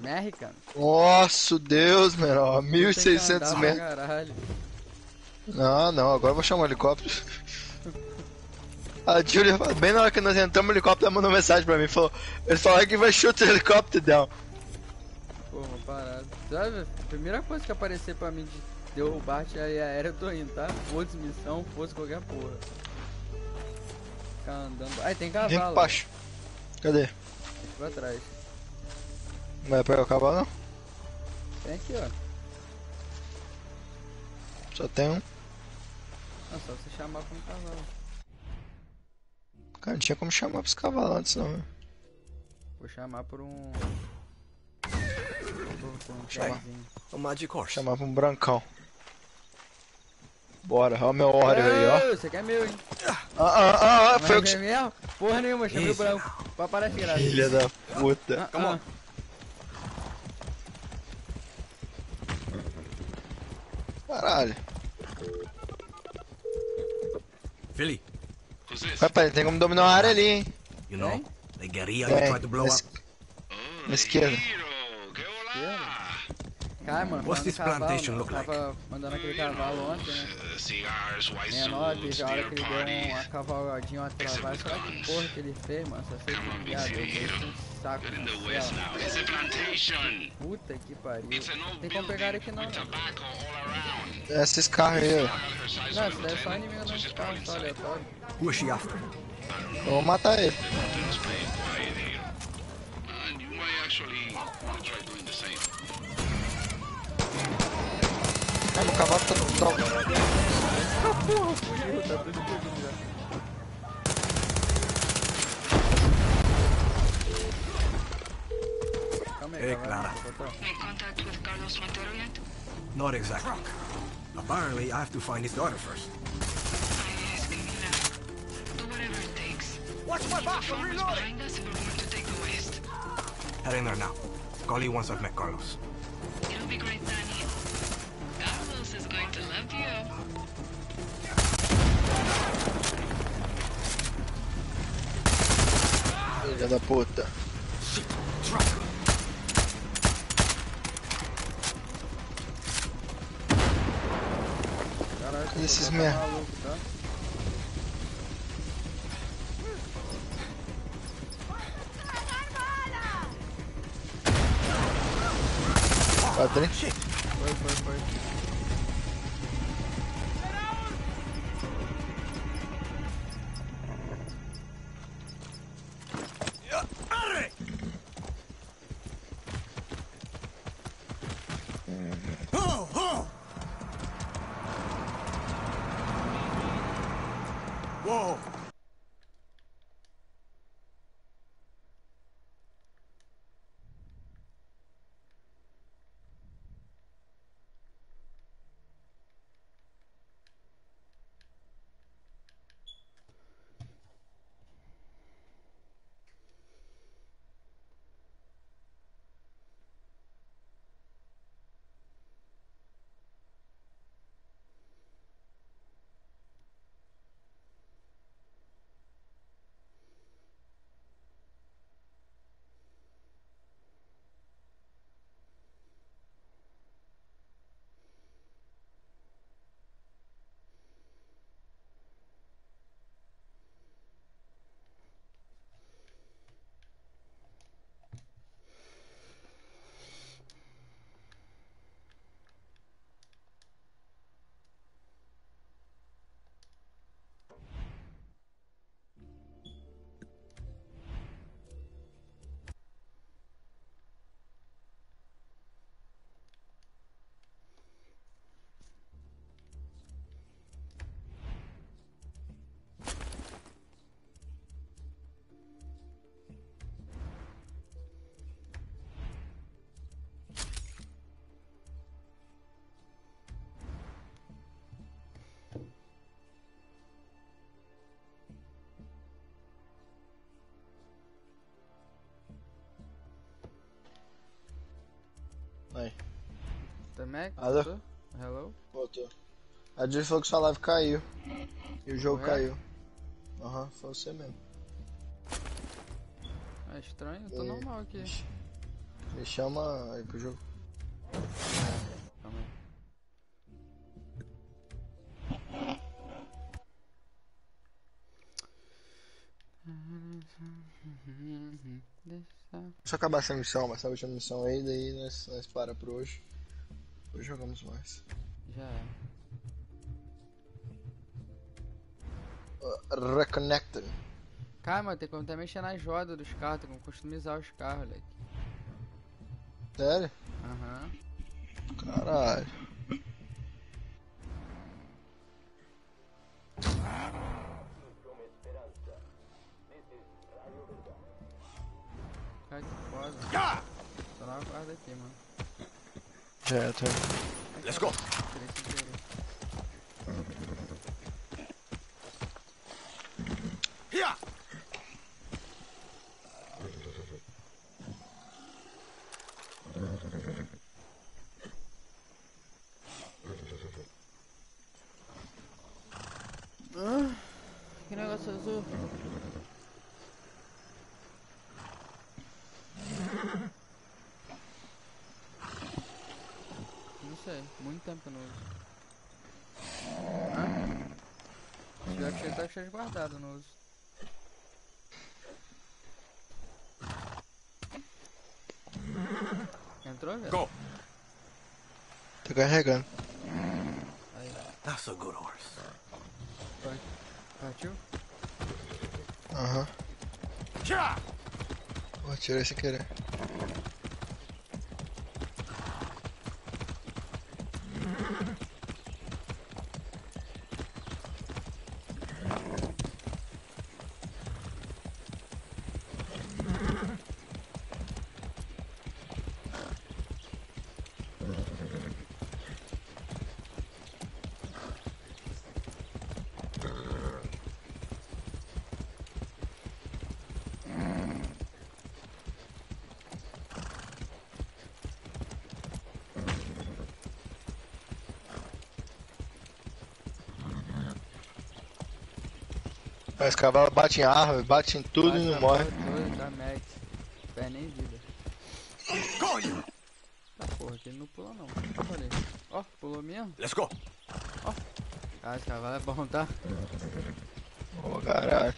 American. Nossa, Deus, que 1600 andar pra metros. Caralho. Não, não, agora eu vou chamar o helicóptero. A Julia, bem na hora que nós entramos, o helicóptero mandou mensagem pra mim. Falou, ele falou que vai shoot o helicóptero down. Pô, uma parada. Sabe, a primeira coisa que aparecer pra mim de derrubar a aérea, eu tô indo, tá? Fosse missão, fosse qualquer porra. Ficar andando. Ai, tem Vem cavalo. pra baixo. Cadê? Pra trás. Não vai pegar o cavalo, não? Tem aqui, ó. Só tem um. Não, só você chamar com um cavalo. Cara, não tinha como chamar pros cavalos antes, não. né? Vou chamar por um. Por, um Chama. trenzinho. A magic horse. Chamar pra um brancão. Bora, olha o meu óleo aí, ó. Ô, Você quer meu, hein? Ah, ah, ah, foi o que. é mesmo? Porra nenhuma, chamei o branco. Pra parar de graça. Filha da puta. Ah, ah. Caralho. Philly, Rapaz, tem como dominar uma área ali, hein? you know, the guerrilla Tem, you tried to blow up. Na esquerda. Cara, mano, What's this cavalo, plantation look like? tava mandando aquele cavalo ontem, né? Cigars, white Menor, suits, teve a hora que ele deu uma cavalgadinha vai sei lá que porra que ele fez, mano, só sei que viado, eu dei um saco In the no west céu. now. It's a plantation. Puta que pariu. Tem como pegar aqui não, né? É Esses carros aí, ó. Não, isso daí é só inimigo não carro, só aleatório. Who is she after? Eu vou matar ele. And you might actually want to try doing the same. Meu cavalo tá droga. Porra, fugiu, tá tudo fugindo já. Hey, Clara. Make contact with Carlos Montero yet? Not exactly. Apparently, I have to find his daughter first. Yes, Camila. Do whatever it takes. Watch my back, I'm Farmers reloading! behind us, we're going to take the west. Heading there now. Call you once I've met Carlos. It'll be great, Danny. Filha da puta. Caralho, E esses tá merda? maluco, tá? Padrinho. Foi, foi, foi. Mac? Alô? Voltou? Hello? Voltou. A Jill falou que sua live caiu. E o jogo Ué? caiu. Aham, foi você mesmo. É estranho, eu tô É. normal aqui. Me chama aí pro jogo. Calma aí. Deixa eu acabar essa missão, mas essa última missão aí, daí nós, nós para por hoje jogamos mais. Já é. Uh, Reconnected. Calma, tem como também mexer nas rodas dos carros, tem como customizar os carros, moleque. Sério? Aham. Uhum. Caralho. Cara, que foda. Tô na guarda aqui, mano indo. Let's go. Here! Ah, que negócio azul. Não sei, muito tempo que eu não uso. Ah? Já tá de guardado, não uso. Entrou, velho? Go. Tô carregando. That's a good horse. Partiu? Aham. Tira! Pô, tirei sem querer. Mas cavalo bate em árvore, bate em tudo e não morre. Da Max. Pé nem vida. Coño! Tá porra, que ele não pula não. Olha. Ó, pulou mesmo? Let's go. Ah, esse cavalo é bom, tá? Ô caralho. Caralho,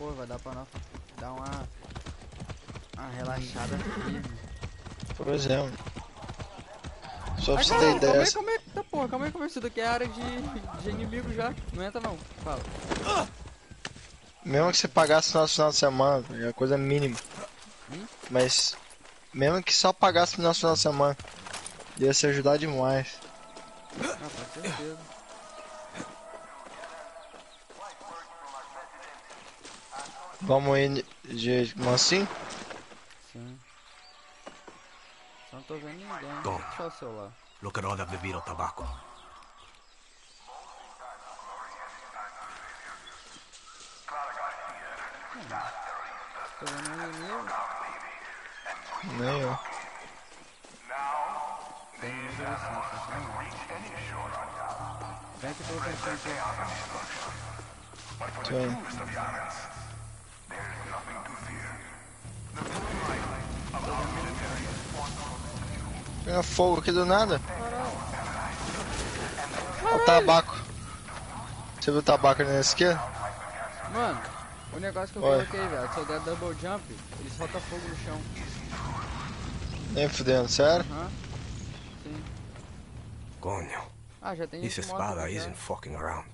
pô, vai dar pra nós dar uma. Uma relaxada firme. Pois é, mano. Só pra você ter calma, ideia. calma aí, calma aí, tá porra, calma aí, calma aí, isso daqui é área de, de inimigo já. Não entra não, fala. Mesmo que você pagasse no nosso final de semana, é coisa mínima. Hum? Mas, mesmo que só pagasse no nosso final de semana, ia se ajudar demais. Ah, com certeza. Vamos ir de mansinho? Sim. Só não tô vendo ninguém. Go. Deixa o celular. Look at all that bebido tobacco. Tô vendo um inimigo. Nem eu. Tem sim, vendo? Vem aqui pelo cantinho aqui. Tô. Pega fogo aqui do nada. Olha o tabaco. Você viu o tabaco ali na esquerda? Mano, o negócio que eu coloquei, velho, se eu der double jump, ele solta fogo no chão. Nem fudendo, sério? Aham. Sim. Coño. Ah, já tem This espada já. isn't fucking around.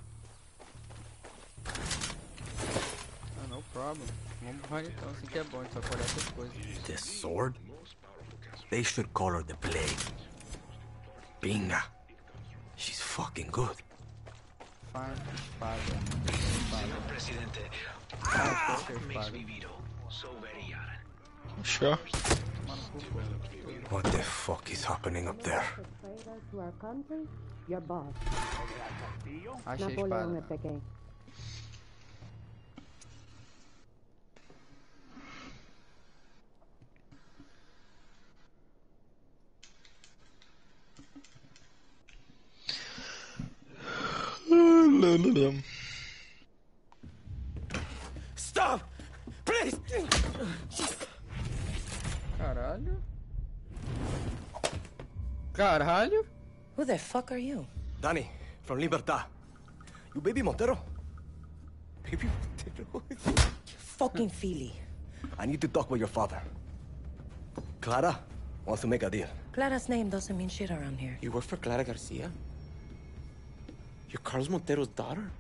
Vamos então, assim que é bom, só colher essas coisas. This sword? They should call her the Plague. Binga. She's fucking good. Fine, espada. Espada. Presidente, Ah, what espada. makes so very Yaran? Sure. Mano, cu, pô. What the fuck is happening up there? to our country, your boss. Achei a espada. Stop! Please! Caralho. Caralho. Who the fuck are you? Danny, from Libertad. You baby Montero? Baby Montero? Fucking Philly. I need to talk with your father. Clara wants to make a deal. Clara's name doesn't mean shit around here. You work for Clara Garcia? Carlos Montero's daughter?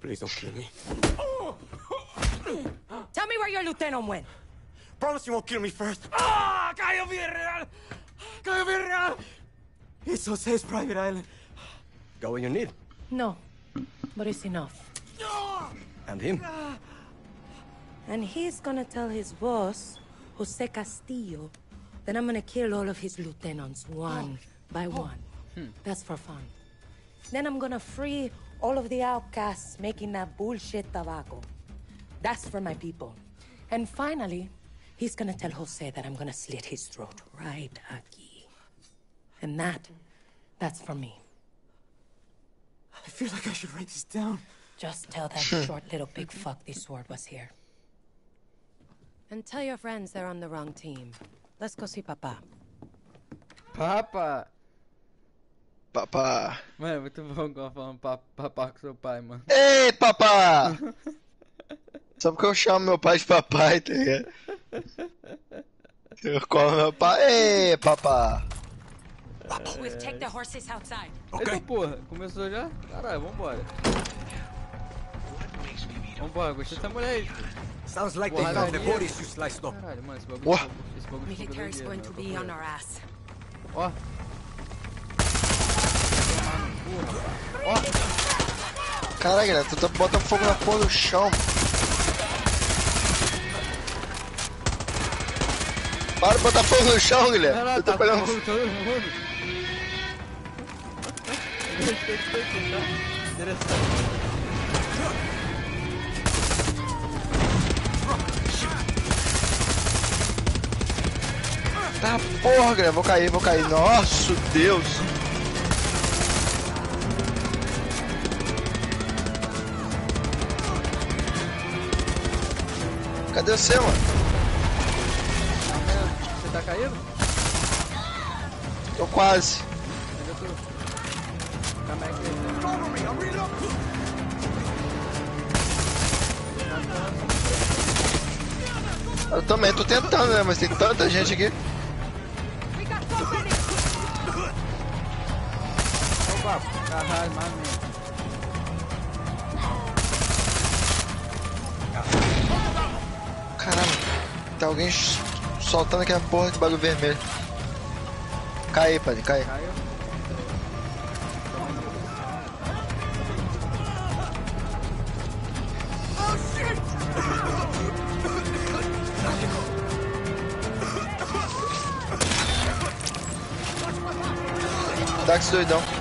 Please don't kill me. Tell me where your lieutenant went. Promise you won't kill me first. Ah, Cayo Villarreal! Cayo Villarreal! It's Jose's private island. Got what you need. No, but it's enough. And him. And he's gonna tell his boss, Jose Castillo, that I'm gonna kill all of his lieutenants one by one. That's for fun. Then I'm gonna free all of the outcasts making that bullshit tobacco. That's for my people. And finally, he's gonna tell Jose that I'm gonna slit his throat right aquí. And that, that's for me. I feel like I should write this down. Just tell that short little big fuck this sword was here. And tell your friends they're on the wrong team. Let's go see Papa. Papa! Papá. Mano, é muito bom quando falando pa- papá com seu pai, mano. Ei, papá! Só porque eu chamo meu pai de papai, tá ligado? Eu colo meu pai. Ei, papá! We'll take the horses outside. Eita porra, começou já? Caralho, vambora. Vambora, gostei dessa mulher aí. Sounds like they found the bodies you sliced up. Caralho, mano, esse bagulho. Ué. Esse bagulho de Military's going to mano, be on our ass. Ó. Caralho, galera, tu tá botando fogo na porra do chão. Para de botar fogo no chão, Guilherme. Ela Eu tô tá pegando fogo todo mundo. Tá? Interessante. Tá porra, Guilherme. Vou cair, vou cair. Nossa, Deus. Cadê você, mano? Você tá caído? Tô quase. Eu tô? Calma aí, que Eu também tô tentando, né? Mas tem tanta gente aqui. Opa, caralho, mais alguém soltando aquela porra de bagulho vermelho. Cai padre, cai. Caiu. Dax doidão.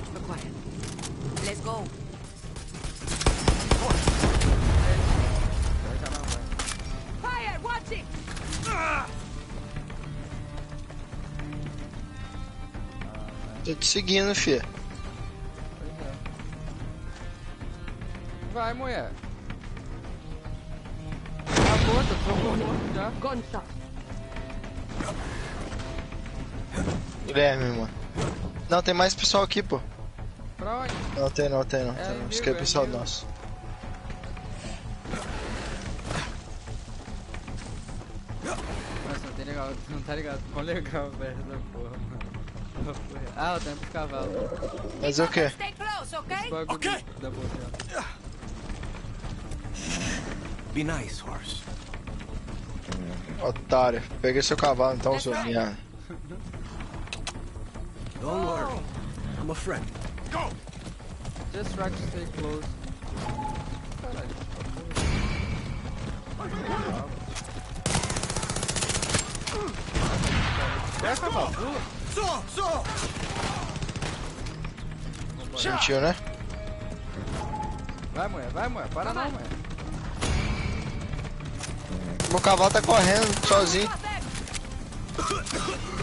Much for quiet. Let's go. Fire! Watch it! Tô te seguindo, fia. Vai, mulher. Acabou, tá todo morto já. Gunshot. Guilherme, mano. Não, tem mais pessoal aqui, pô. Pra onde? Não, tem não, tem não. É Tem não. Isso aqui é é pessoal nosso. Nossa, não, tem legal, não tá ligado quão legal, velho, essa porra, mano. Ah, o tempo dos cavalos. Mas o quê? Stay close, okay? Esse bagulho do- da bolsa. Be nice, horse. Otário. Peguei seu cavalo então, seu merda. Don't worry. I'm a friend. Go! Just try to stay close. Caralho. Pega cavalo, pula. Só, só! Sentiu, né? Vai, mulher, vai, mulher. Para não, mulher. Meu cavalo tá correndo sozinho.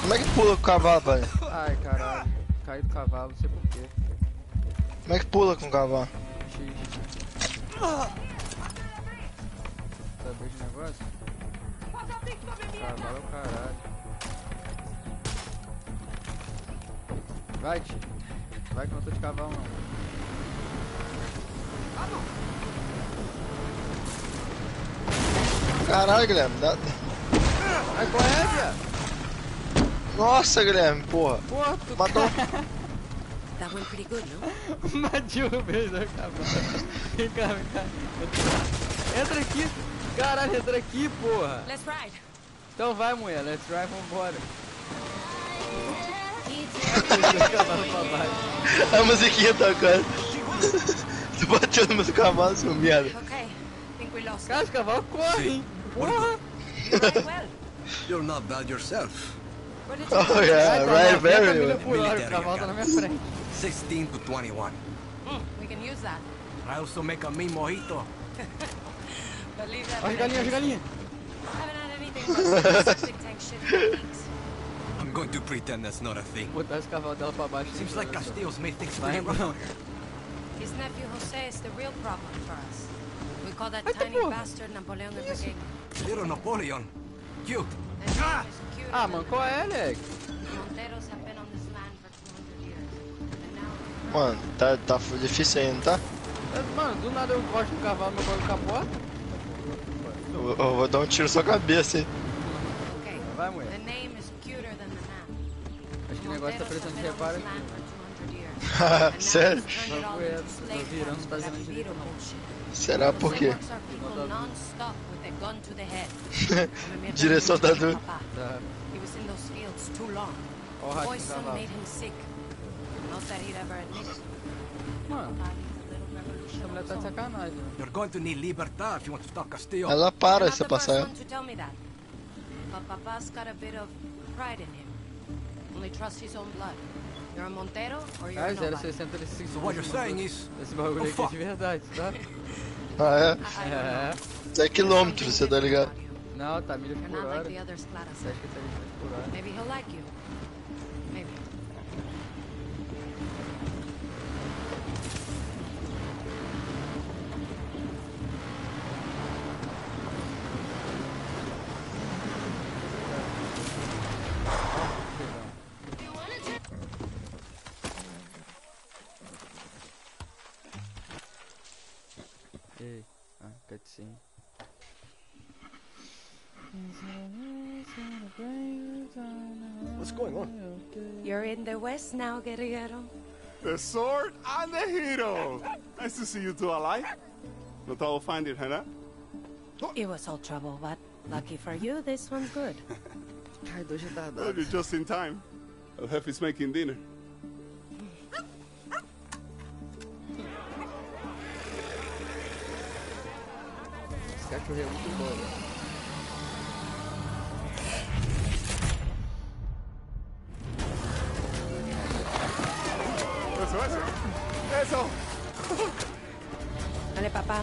Como é que pula com o cavalo, pai? Ai, caralho. Caí do cavalo, não sei porquê. Como é que pula com o cavalo? X. Sabe de negócio? Cavalo é o caralho. Vai, tio. Vai que eu não tô de cavalo, não. Caralho, Guilherme. Dá... Ai, qual é, viado? Nossa, Guilherme, porra. Porra, tu Matou. Went pretty good, no? Matiu o beijo do cavalo. Vem cá, vem cá. Entra aqui. Caralho, entra aqui, porra. Let's ride. Então vai, mulher. Let's drive, vambora. A musiquinha tocando. Tu bateu no meu cavalo, seu merda. Okay, think we lost. Cara, os cavalos correm. Porra. You're not bad yourself. Oh yeah, right, very Milha well. por hora, o cavalo tá na minha frente. 16 to 21. Hmm, we can use that. I also make a mean mojito. Believe that. Ó, as galinhas. Haven't had anything but septic tank shit in weeks. I'm going to pretend that's not a thing. Botar esse cavalo dela pra. Seems like Castillo's made things Vai, pretty rough não. out here. His nephew Jose is the real problem for us. We call that tiny bastard Napoleon the Pequeño. Little Napoleon. Ah, mano, qual é, Alex? Monteros have been on this land for 200 years. And now Mano, tá, tá difícil aí, não tá? Mano, do nada eu gosto do cavalo, meu bagulho capota. Eu, eu vou dar um tiro na sua cabeça, hein? Okay. Vai, mulher. The name is cuter than the man. Acho que o negócio tá precisando de reparo aqui. land for 200 years. Sério? É, tô virando, tá that direito. Será por quê? Direção da Du. Papa. Tá. He was in those fields too long. Ó, o ratinho Poison cavalo. made him sick. Not that he'd ever admit it. Mano, little revolution essa mulher tá de sacanagem. You're going to need libertad if you want to stop Castillo. Ela para se passar. one to tell me that. But Papa's got a bit of pride in him. Only trusts his own blood. You're a Montero or you're Ah, a nobody. 060 ele se So what you're saying is... Esse bagulho Oh, aqui é fuck. de verdade, tá? Ah, é? Don't É. know. 10 quilômetros, você tá ligado? Não, tá milha You're por hora. acha que tá milha por hora? What's going on? You're in the West now, guerrero. The sword and the hero. Nice to see you two alive. Not all find it, Hannah. It was all trouble, but lucky for you, this one's good. Ai, dois Well, you're just in time. El jefe's making dinner. Esse cachorro é muito bom, Eso, eso. Eso. Dale, papá.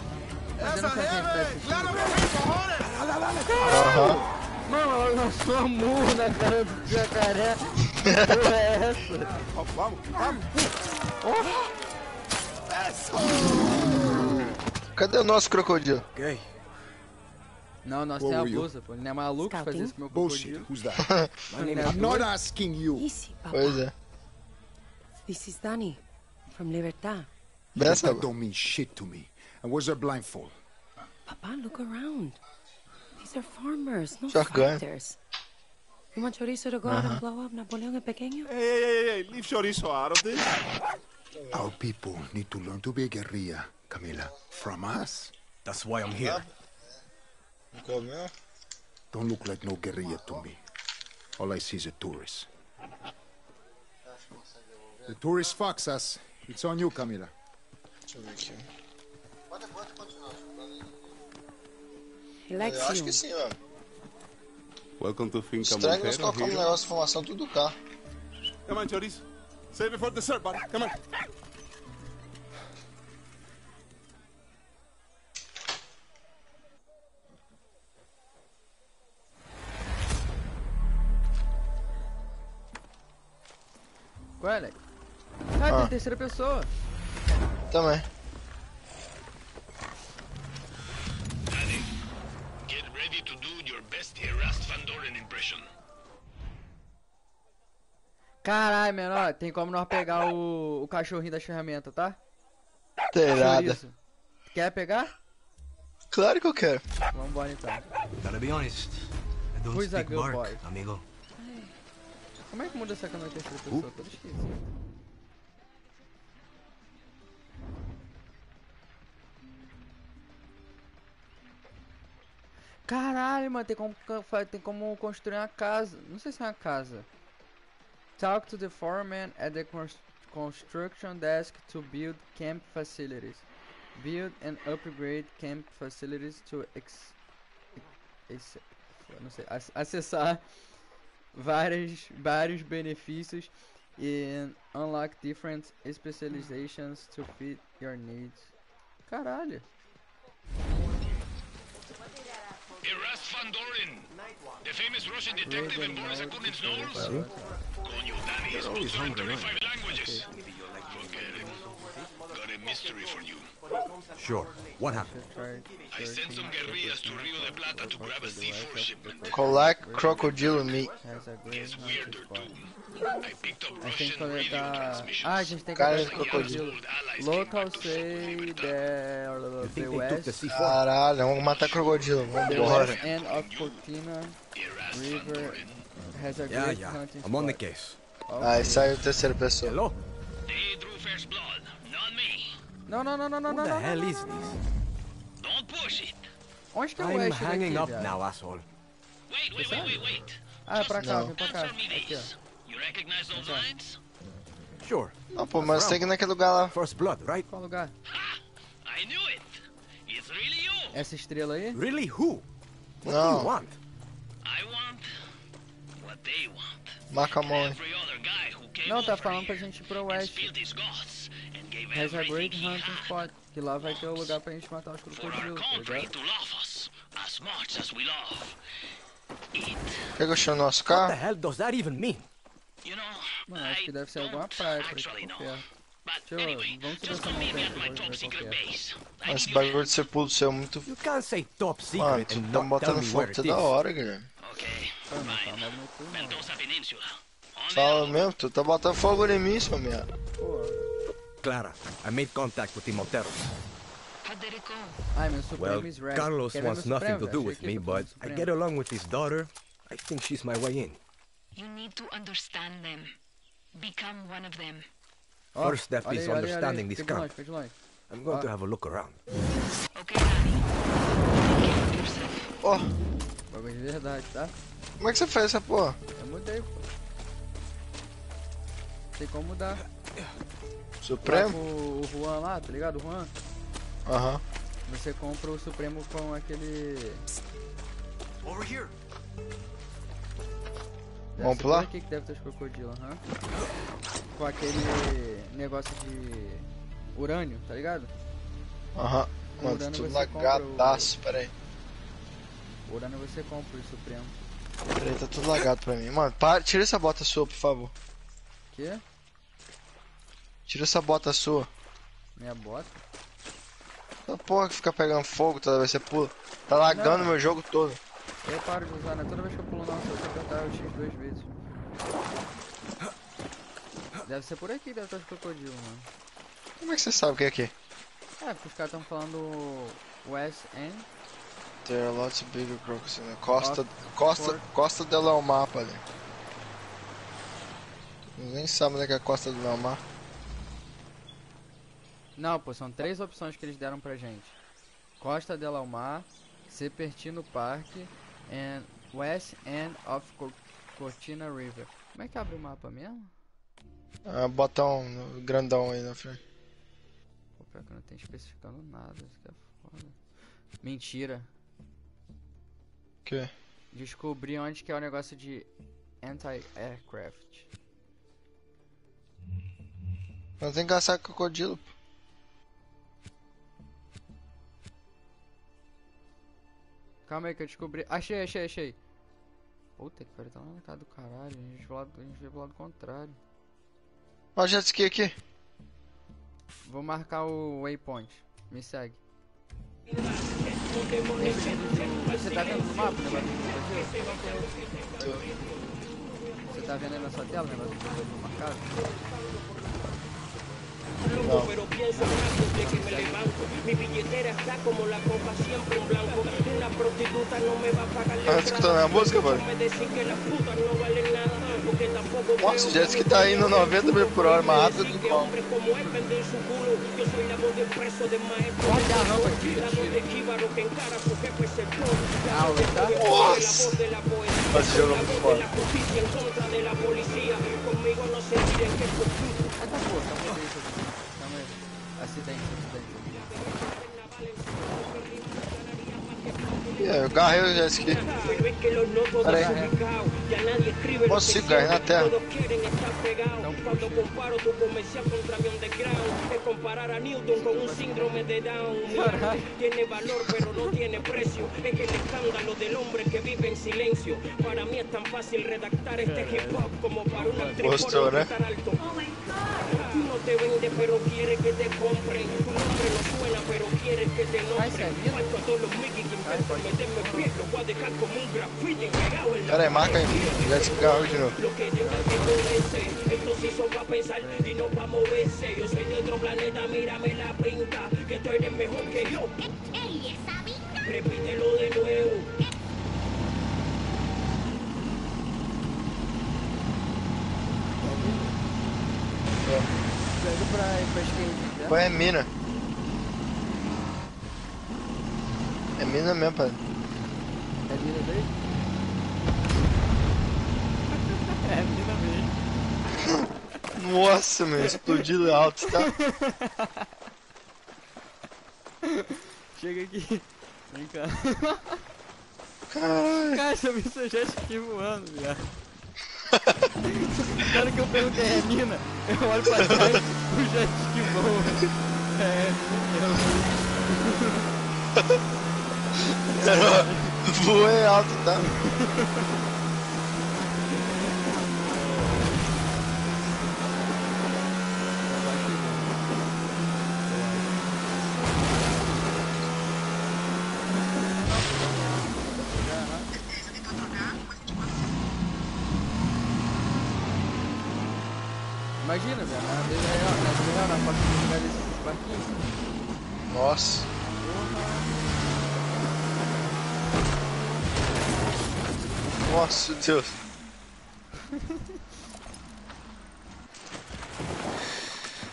Esa nieve. Claro, cojones. Dale, dale. Aham. Mano, ela lançou a murro na cara do jacaré. Que porra é essa? Vamos, vamos. Cadê o nosso crocodilo? Não, nós you? blusa, pô. Ele não é maluco de fazer isso com meu Bullshit. crocodilo. Who's that? Is I'm not asking you. Easy. Pois é. This is Danny from Libertad. Dessa That don't mean shit to me. And where's their blindfold? Papa, look around. These are farmers, no Shotgun. fighters. You want Chorizo to go out and blow up Napoleon el Pequeño? Hey, hey, hey, hey, leave Chorizo out of this. Our people need to learn to be guerrilla, Camila. From us. That's why I'm here. Comeu? Don't look like no guerrilla to me. All I see is a tourist. The tourist fucks us. It's on you, Camila. Deixa eu ver aqui. Quanto, quanto, quanto de. É, eu acho que sim, ó. Welcome to Finca Estranho, Montero. Estranho, nós colocamos o negócio de formação tudo cá. Come on, Chorizo. Save it for the third, buddy. Come on. Qual? Cara, Ah. tem terceira pessoa. Também. Caralho, menor, tem como nós pegar o, o cachorrinho das ferramentas, tá? Tem nada. Quer pegar? Claro que eu quero. Vambora então. Gotta be honest. I don't Who's a speak good Mark, boy? amigo. Como é que muda essa câmera terceira pessoa? Todo esquisito. Caralho, mano, tem como, tem como construir uma casa. Não sei se é uma casa. Talk to the foreman at the cons- construction desk to build camp facilities. Build and upgrade camp facilities to ex, ex, não sei, ac- acessar vários, vários benefícios and unlock different specializations to fit your needs. Caralho. Erast Van Doren, the famous Russian detective and Boris Akunin's novels? Coño, Danny is always fluent in hungry, 35 languages. Forget it. Got a mystery for you. Sure. What happened? I sent some guerrillas to Rio de Plata to grab a C4 shipment. Collect crocodile meat. Gets weirder too. I picked up A gente tem que Russian radio coletar. transmissions. Ah, a gente tem que Cara crocodilo. Local say the, west. C4? Caralho, vamos matar crocodilo. Vambora. end of Cortina River has a Yeah, great yeah. hunting I'm on the case. Aí saiu terceira pessoa. Hello? First blood, not me. Não, não, não, não, não, Who não, the hell não, is this? Don't push it. Onde que é o I'm hanging up now, asshole. Wait, wait, wait, wait, wait. Ah, é pra cá, vem pra cá. Aqui, ó. You recognize those lines? Sure. Não, pô, mas tem que ir naquele lugar lá. First blood, right? Qual lugar? I knew it. It's really you. Essa estrela aí? Really? Who? What do you want? I want what they want. Marca a mão aí. Every Não, tá falando pra gente ir pro oeste. a everything great hunting spot. Que lá vai ter o lugar pra gente matar os crocodilos, tá ligado? to love us as much as we love it. Quer nosso What the carro? hell does that even mean? You know, Mano, acho I que deve ser alguma praia por aqui actually por perto. Deixa eu- anyway, vamos subir essa montanha é. Esse bagulho de ser pulo seu é muito. You can't say top Mano, secret tu and tá botando fogo toda hora, Guilherme. Não, tá, fine. mas não tudo não. Mendoza Peninsula. Fala mesmo, tu tá botando fogo em mim, seu merda. Clara, I made contact with the meu Well. Carlos wants nothing to do with Achei me, but I get along with his daughter. I think she's my way in. You need to understand them. Become one of them. First step is understanding this camp. I'm going Ah. to have a look around. Okay, Danny. Ó, Bagulho de verdade, tá? como é que você fez essa porra? Eu mudei, pô. Tem como mudar. Lá Supremo? o Juan lá, tá ligado? O Juan. Aham. Você compra o Supremo com aquele. Over here. Deve Vamos pular? aqui que deve ter os crocodilos, aham. Com aquele negócio de urânio, tá ligado? Aham. Com Mano, urânio tudo lagadaço, pera aí. O urânio você compra o Supremo. Pera aí, tá tudo lagado pra mim. Mano, para, tira essa bota sua, por favor. Que? Tira essa bota sua. Minha bota? Essa porra que fica pegando fogo toda vez que você pula. Tá lagando Não. meu jogo todo. Eu paro de usar, né? Toda vez que eu pulo se eu apertar o X duas vezes. Deve ser por aqui, deve estar os crocodilos, mano. Como é que você sabe o que é aqui? É, porque os caras estão falando West End. There are lots of bigger crocodiles. Costa, Costa- Costa, Cor- Costa del Almar, ali. Nem sabe onde é que é a Costa del Almar. Não, pô, são três opções que eles deram pra gente. Costa del Almar, Sepertino Park and West End of Co- Cortina River. Como é que abre o mapa mesmo? Ah, botão grandão aí na frente. Pô, pior que não tem especificando nada, isso que é foda. Mentira. O quê? Descobri onde que é o negócio de anti-aircraft. Não tem que caçar crocodilo. Calma aí que eu descobri. Achei, achei, achei. Puta que pariu, tá lá na casa do caralho. A gente veio pro lado, a gente veio pro lado contrário. Ó, jet ski aqui. Vou marcar o waypoint. Me segue. Você tá vendo no mapa o negócio do Brasil? Você tá vendo aí na sua tela o negócio do Brasil marcado? Pero pienso rápido de que me levanto. Mi billetera está como la copa siempre en blanco. Una prostituta no me va a pagar la Ah, escutando a música, mano? Me decir que las putas no valen nada, porque tampoco Nossa, o jet ski tá indo 90 mil por hora mais rápido que o pau. Yo soy la voz de preso de maestro. La voz de jíbaro que encara a su jefe se pone. La voz de Nossa! de la poesía. Mas esse jogo é muito foda. La justicia en contra de la policía. Conmigo no se miren que es Essa porra, calma aí, calma aí, eu garrei o jet ski. Pero es que los notos Pera aí. Consigo cair na terra. Cuando comparo tu comercial contra mi underground, es comparar a Newton con un síndrome de Down. Mi arte tiene valor pero no tiene precio, es el escándalo del hombre que vive en silencio. Para mí es tan fácil redactar este hip hop como para una actriz gritar alto. Te vende pero quiere que te compren. Tu nombre no suena pero quiere que te nombren. Falto a todos los Mickey que intentan meterme pie, lo voy a dejar como un graffiti pegado en la ski garrou de novo. lo que tenga que moverse. Esto sí son pa' pensar y no pa' moverse. Yo soy de otro planeta, mírame la pinta. Que tú eres mejor que yo. Repítelo de nuevo. Indo pra, pra esquerda, né? Pô, é mina. É mina mesmo, pai. É mina mesmo? é mina mesmo. Nossa, meu, explodido alto, tá? Chega aqui. Vem cá. Caralho. Cara, eu vi seu jet ski voando, viado. Na que eu perguntei é mina, eu olho pra trás, o jet ski voa. É, Voei alto, tá? Imagina, velho, na vida real, na vida real, na foto de lugar desses barquinhos. Nossa. Deus.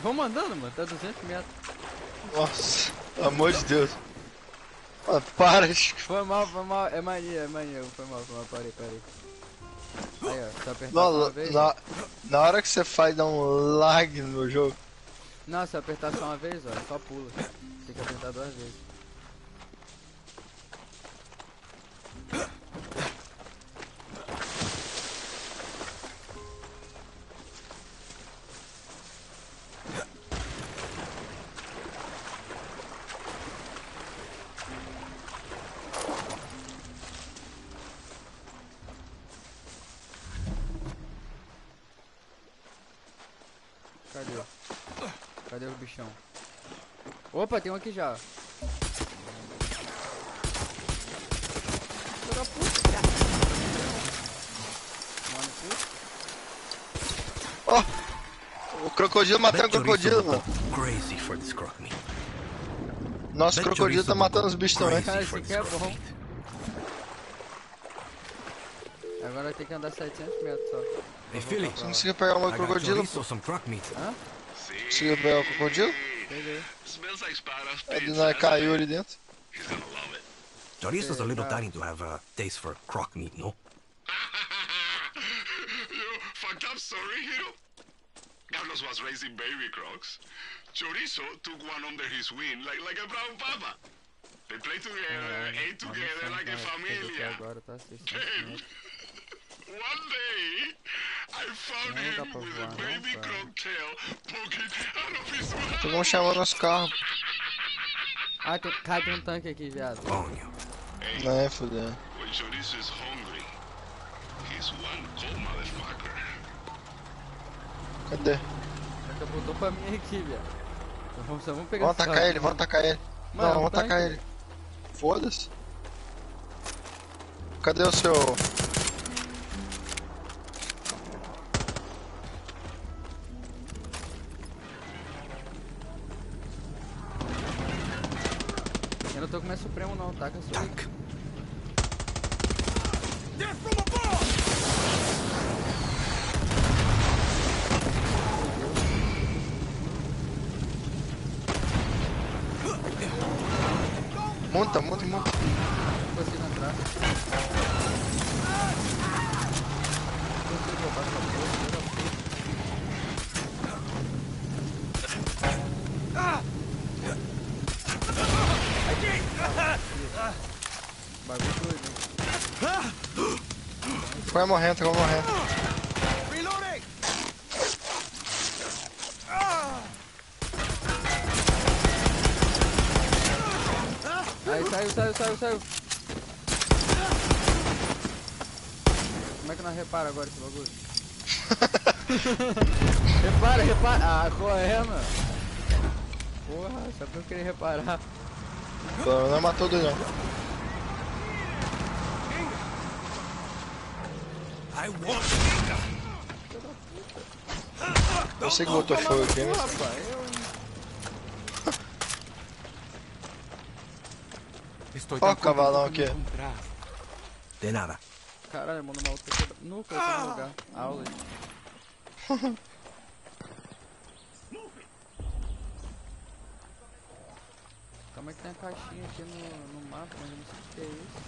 Vamos andando, mano, tá 200 metros. Nossa, pelo amor de Deus. Mano, para. Foi mal, foi mal, é mania, é mania, foi mal, foi mal, parei, parei. Aí, ó, tá apertado Na, uma vez? na, na hora que você faz, dá um lag no jogo. Não, se apertar só uma vez, ó, só pula. Tem que apertar duas vezes. Cadê o bichão? Opa, tem um aqui já. Ó, o crocodilo matando o crocodilo, mano. Crazy for this croc meat. Nossa, o crocodilo tá matando os bichos também. Cara, esse aqui é bom. Agora tem que andar 700 metros só. Hey, Philly. Você conseguiu pegar o meu crocodilo? Hã? Conseguiu pegar o crocodilo? Peguei. Smells like Sparrow's É, pizza. do nada caiu ali dentro. He's gonna love it. Chorizo's a little starting to have a taste for croc meat, no? you fucked up, sorry, hero. Carlos was raising baby crocs. Chorizo took one under his wing like, like a brown papa. They play together, ate together like a familia. Agora tá 600 Then, metros. One day, I found him with a baby cara. croc tail poking out of his mouth. Mundo chamando nosso carro. Ah, tem, cara, tem um tanque aqui, viado. Não é, fudeu. When Chorizo is hungry, he's one cold motherfucker. Cadê? Já botou pra mim aqui, velho. Então vamos, vamos pegar Vamos atacar ele, vamos atacar ele. Mano, não, vamos atacar ele. Foda-se. Cadê o seu. Tô com mais supremo não, tá? Que eu sou... Monta, monta. Não consigo entrar. Não consigo roubar essa porra, filho da puta. Bagulho doido. Vai morrendo, vai morrendo. Reloading! Aí, saiu, saiu, saiu, saiu. Como é que nós repara agora esse bagulho? repara, repara. Ah, qual é, mano? Porra, só pra eu querer reparar. Pô, Não matou dois não. I want Você que botou fogo aqui, né? Estoy Ó o cavalão aqui. de nada. Caralho, mano, maluco tá quebra... Nunca eu tô no lugar. Aula. Como é que tem a caixinha aqui no, no mapa? mas Eu não sei o que é isso.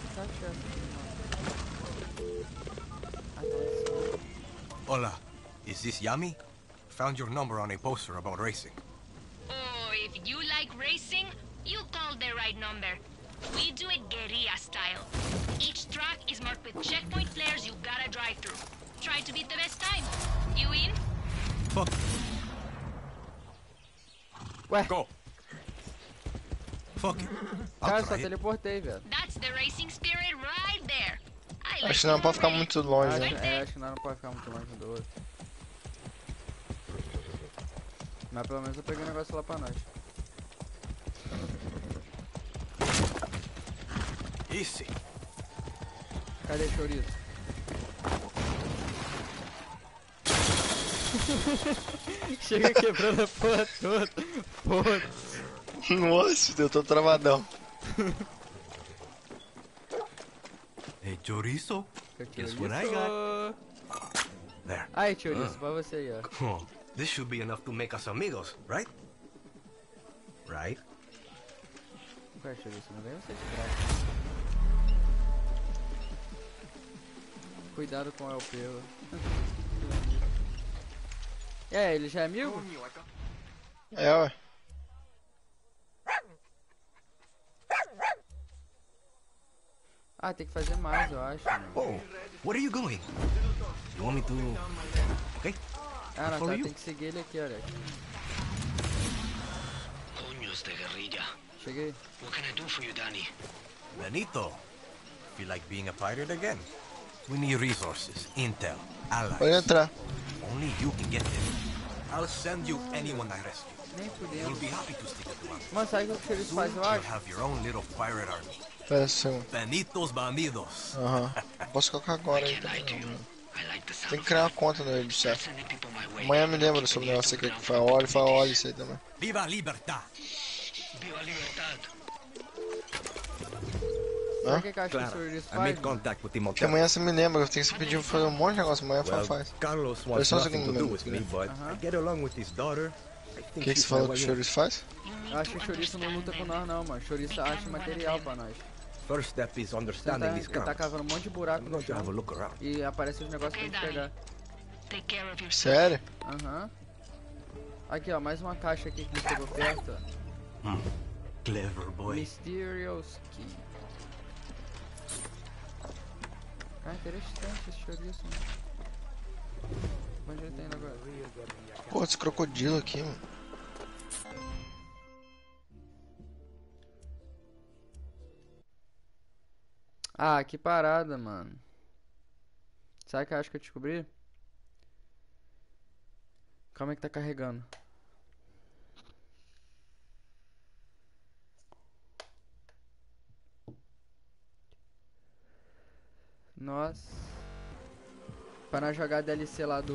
Que caixa é essa aqui no Hola, is this Yami? Found your number on a poster about racing. Oh, if you like racing, you called the right number. We do it guerrilla style. Each track is marked with checkpoint flares you gotta drive through. Try to beat the best time. You in? Fuck. Ué. Go. Fuck it. I'll Cara, só try it. teleportei, velho. That's the racing spirit right there. Acho que não pode ficar muito longe, Acho, né? é, acho que nós não pode ficar muito longe do outro. Mas pelo menos eu peguei um negócio lá pra nós. Easy. Cadê chouriço? Chega quebrando a porra toda. Porra. Nossa, eu tô travadão. Hey, chorizo. Guess what I got? There. Aí, chouriço, Ah. pra você aí, ó. Oh, this should be enough to make us amigos, right? Right? Qual é chouriço? Não vem você estraga. Cuidado com o El pelo. É, ele já é amigo? É, ué. Ah, tem que fazer mais, eu acho. mano. Oh, where are you going? You want me to... Okay? Ah, não, follow tá, you. tem que seguir ele aqui, olha. Coños de guerrilla. Cheguei. What can I do for you, Danny? Benito. Feel like being a pirate again? We need resources, intel, allies. Pode entrar. Only you can get them. I'll send you anyone I rescue. Nem fudendo. You'll be happy to stick it to us. Mano, sabe o que o chouriço Soon faz, eu you'll acho? have your own little pirate army. Espera um segundo. Benitos Bandidos. Aham. Posso colocar agora aí né? Tem que criar uma conta no Ubisoft. Amanhã me lembra sobre o negócio aqui que foi a Oli, foi a Oli isso aí também. Viva a libertad. Viva libertad. Sabe o que, que eu acho que o chouriço I faz? made mano? contact with Porque amanhã você me lembra, eu tenho que pedir pra fazer um monte de negócio, amanhã Well, faz. Carlos wants só um segundo, do mano. with me, but I get along with his daughter. I O que, você falou que o way Chouriço faz? Eu acho que o chouriço não luta com nós, não, mano. O chouriço acha material pra nós. First step is tá, understanding these ele tá cavando um monte de buraco no chão. have a look around. E aparece os negócios pra gente pegar. Take care of yourself. Sério? Aham. Aqui, ó, mais uma caixa aqui que me chegou perto. ó. Hmm. Clever boy. Mysterious Key. Ah, interessante esse chouriço, mano. Onde ele tem agora? Pô, esse crocodilo aqui, mano. Ah, que parada, mano. O que eu acho que eu descobri? Calma aí que tá carregando. Nossa. Pra nós jogar DLC lá do.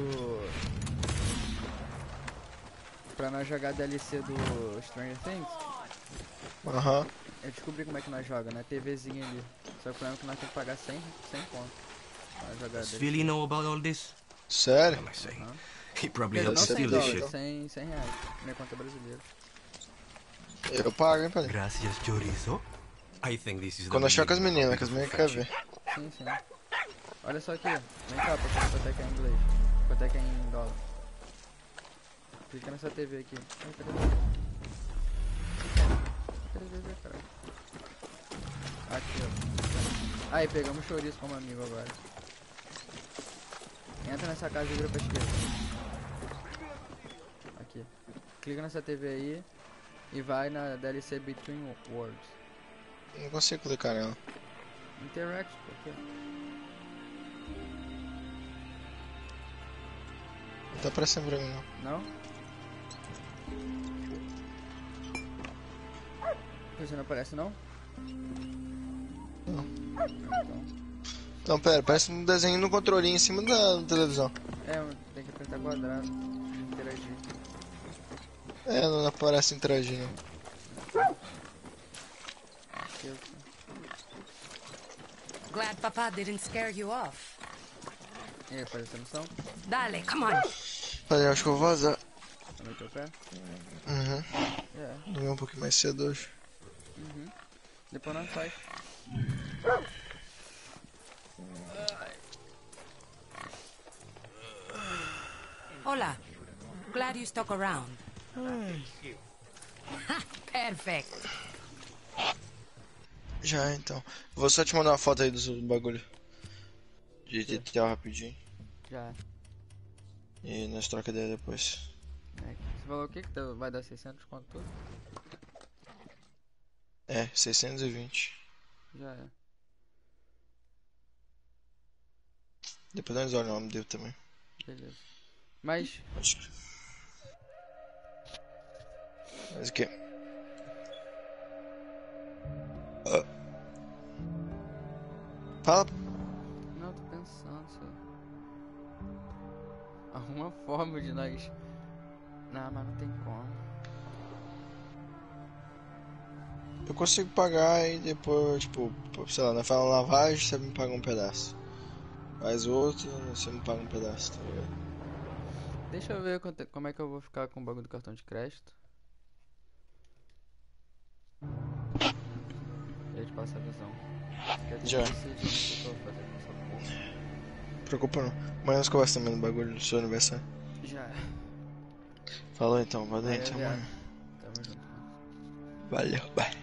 Pra nós jogar DLC do Stranger Things. Aham. Eu descobri como é que nós joga, né? TVzinha ali. Só que o problema é que nós temos que pagar 100, 100 conto. Pra jogar Does DLC. Philly know about all this? Sério? What am I saying? He probably helped 100 steal this shit. 100, 100 reais. Minha conta brasileira. Eu pago, hein, pai. Gracias, chorizo. I think this is the Quando achar com as meninas, que as meninas querem ver. Sim, sim. Olha só aqui. Vem cá pra saber quanto é que é em inglês. Quanto é que é em dólar. Clica nessa TV aqui. Ai, cadê a TV? Cadê a TV, caralho? Aqui, ó. Aí, pegamos chouriço como amigo agora. Entra nessa casa e vira pra esquerda. Aqui. Clica nessa TV aí e vai na DLC Between Worlds. Não consigo clicar nela. Interact, por quê? Não tá aparecendo pra mim, não. Não? Você não aparece não? Não. Então. Não, pera, parece um desenho no controlinho em cima da televisão. É, tem que apertar quadrado. Interagir. É, não aparece aqui. Glad Papa didn't scare you off. E aí, faz essa missão? Dale, come on. Peraí, acho que eu vou vazar. Também teu pé? Uhum. É. Dormi um pouquinho mais cedo hoje. Uhum. Depois nós faz. Hola. Glad you stuck around. Perfect. Já, então. Vou só te mandar uma foto aí do bagulho. De TTL rapidinho. Já. E nós troca ideia depois. É, Você falou o que? Que vai dar 600 quanto tudo? É, 620. Já é. Depois nós olhamos o nome dele também. Beleza. Mas. Acho que. Mas o quê? Ah. Fala. Não, tô pensando, só. Arruma forma de nós. Não, mas não tem como. Eu consigo pagar e depois, tipo, sei lá, nós faz uma lavagem, você me paga um pedaço. Faz outro, você me paga um pedaço, tá ligado? Deixa eu ver é- como é que eu vou ficar com o bagulho do cartão de crédito. E aí te passa a visão. Eu Já. eu. Preocupa não. Amanhã nós conversamos também no bagulho do seu aniversário. Já. Falou então, valeu então, mano. Tamo junto. Valeu, bye.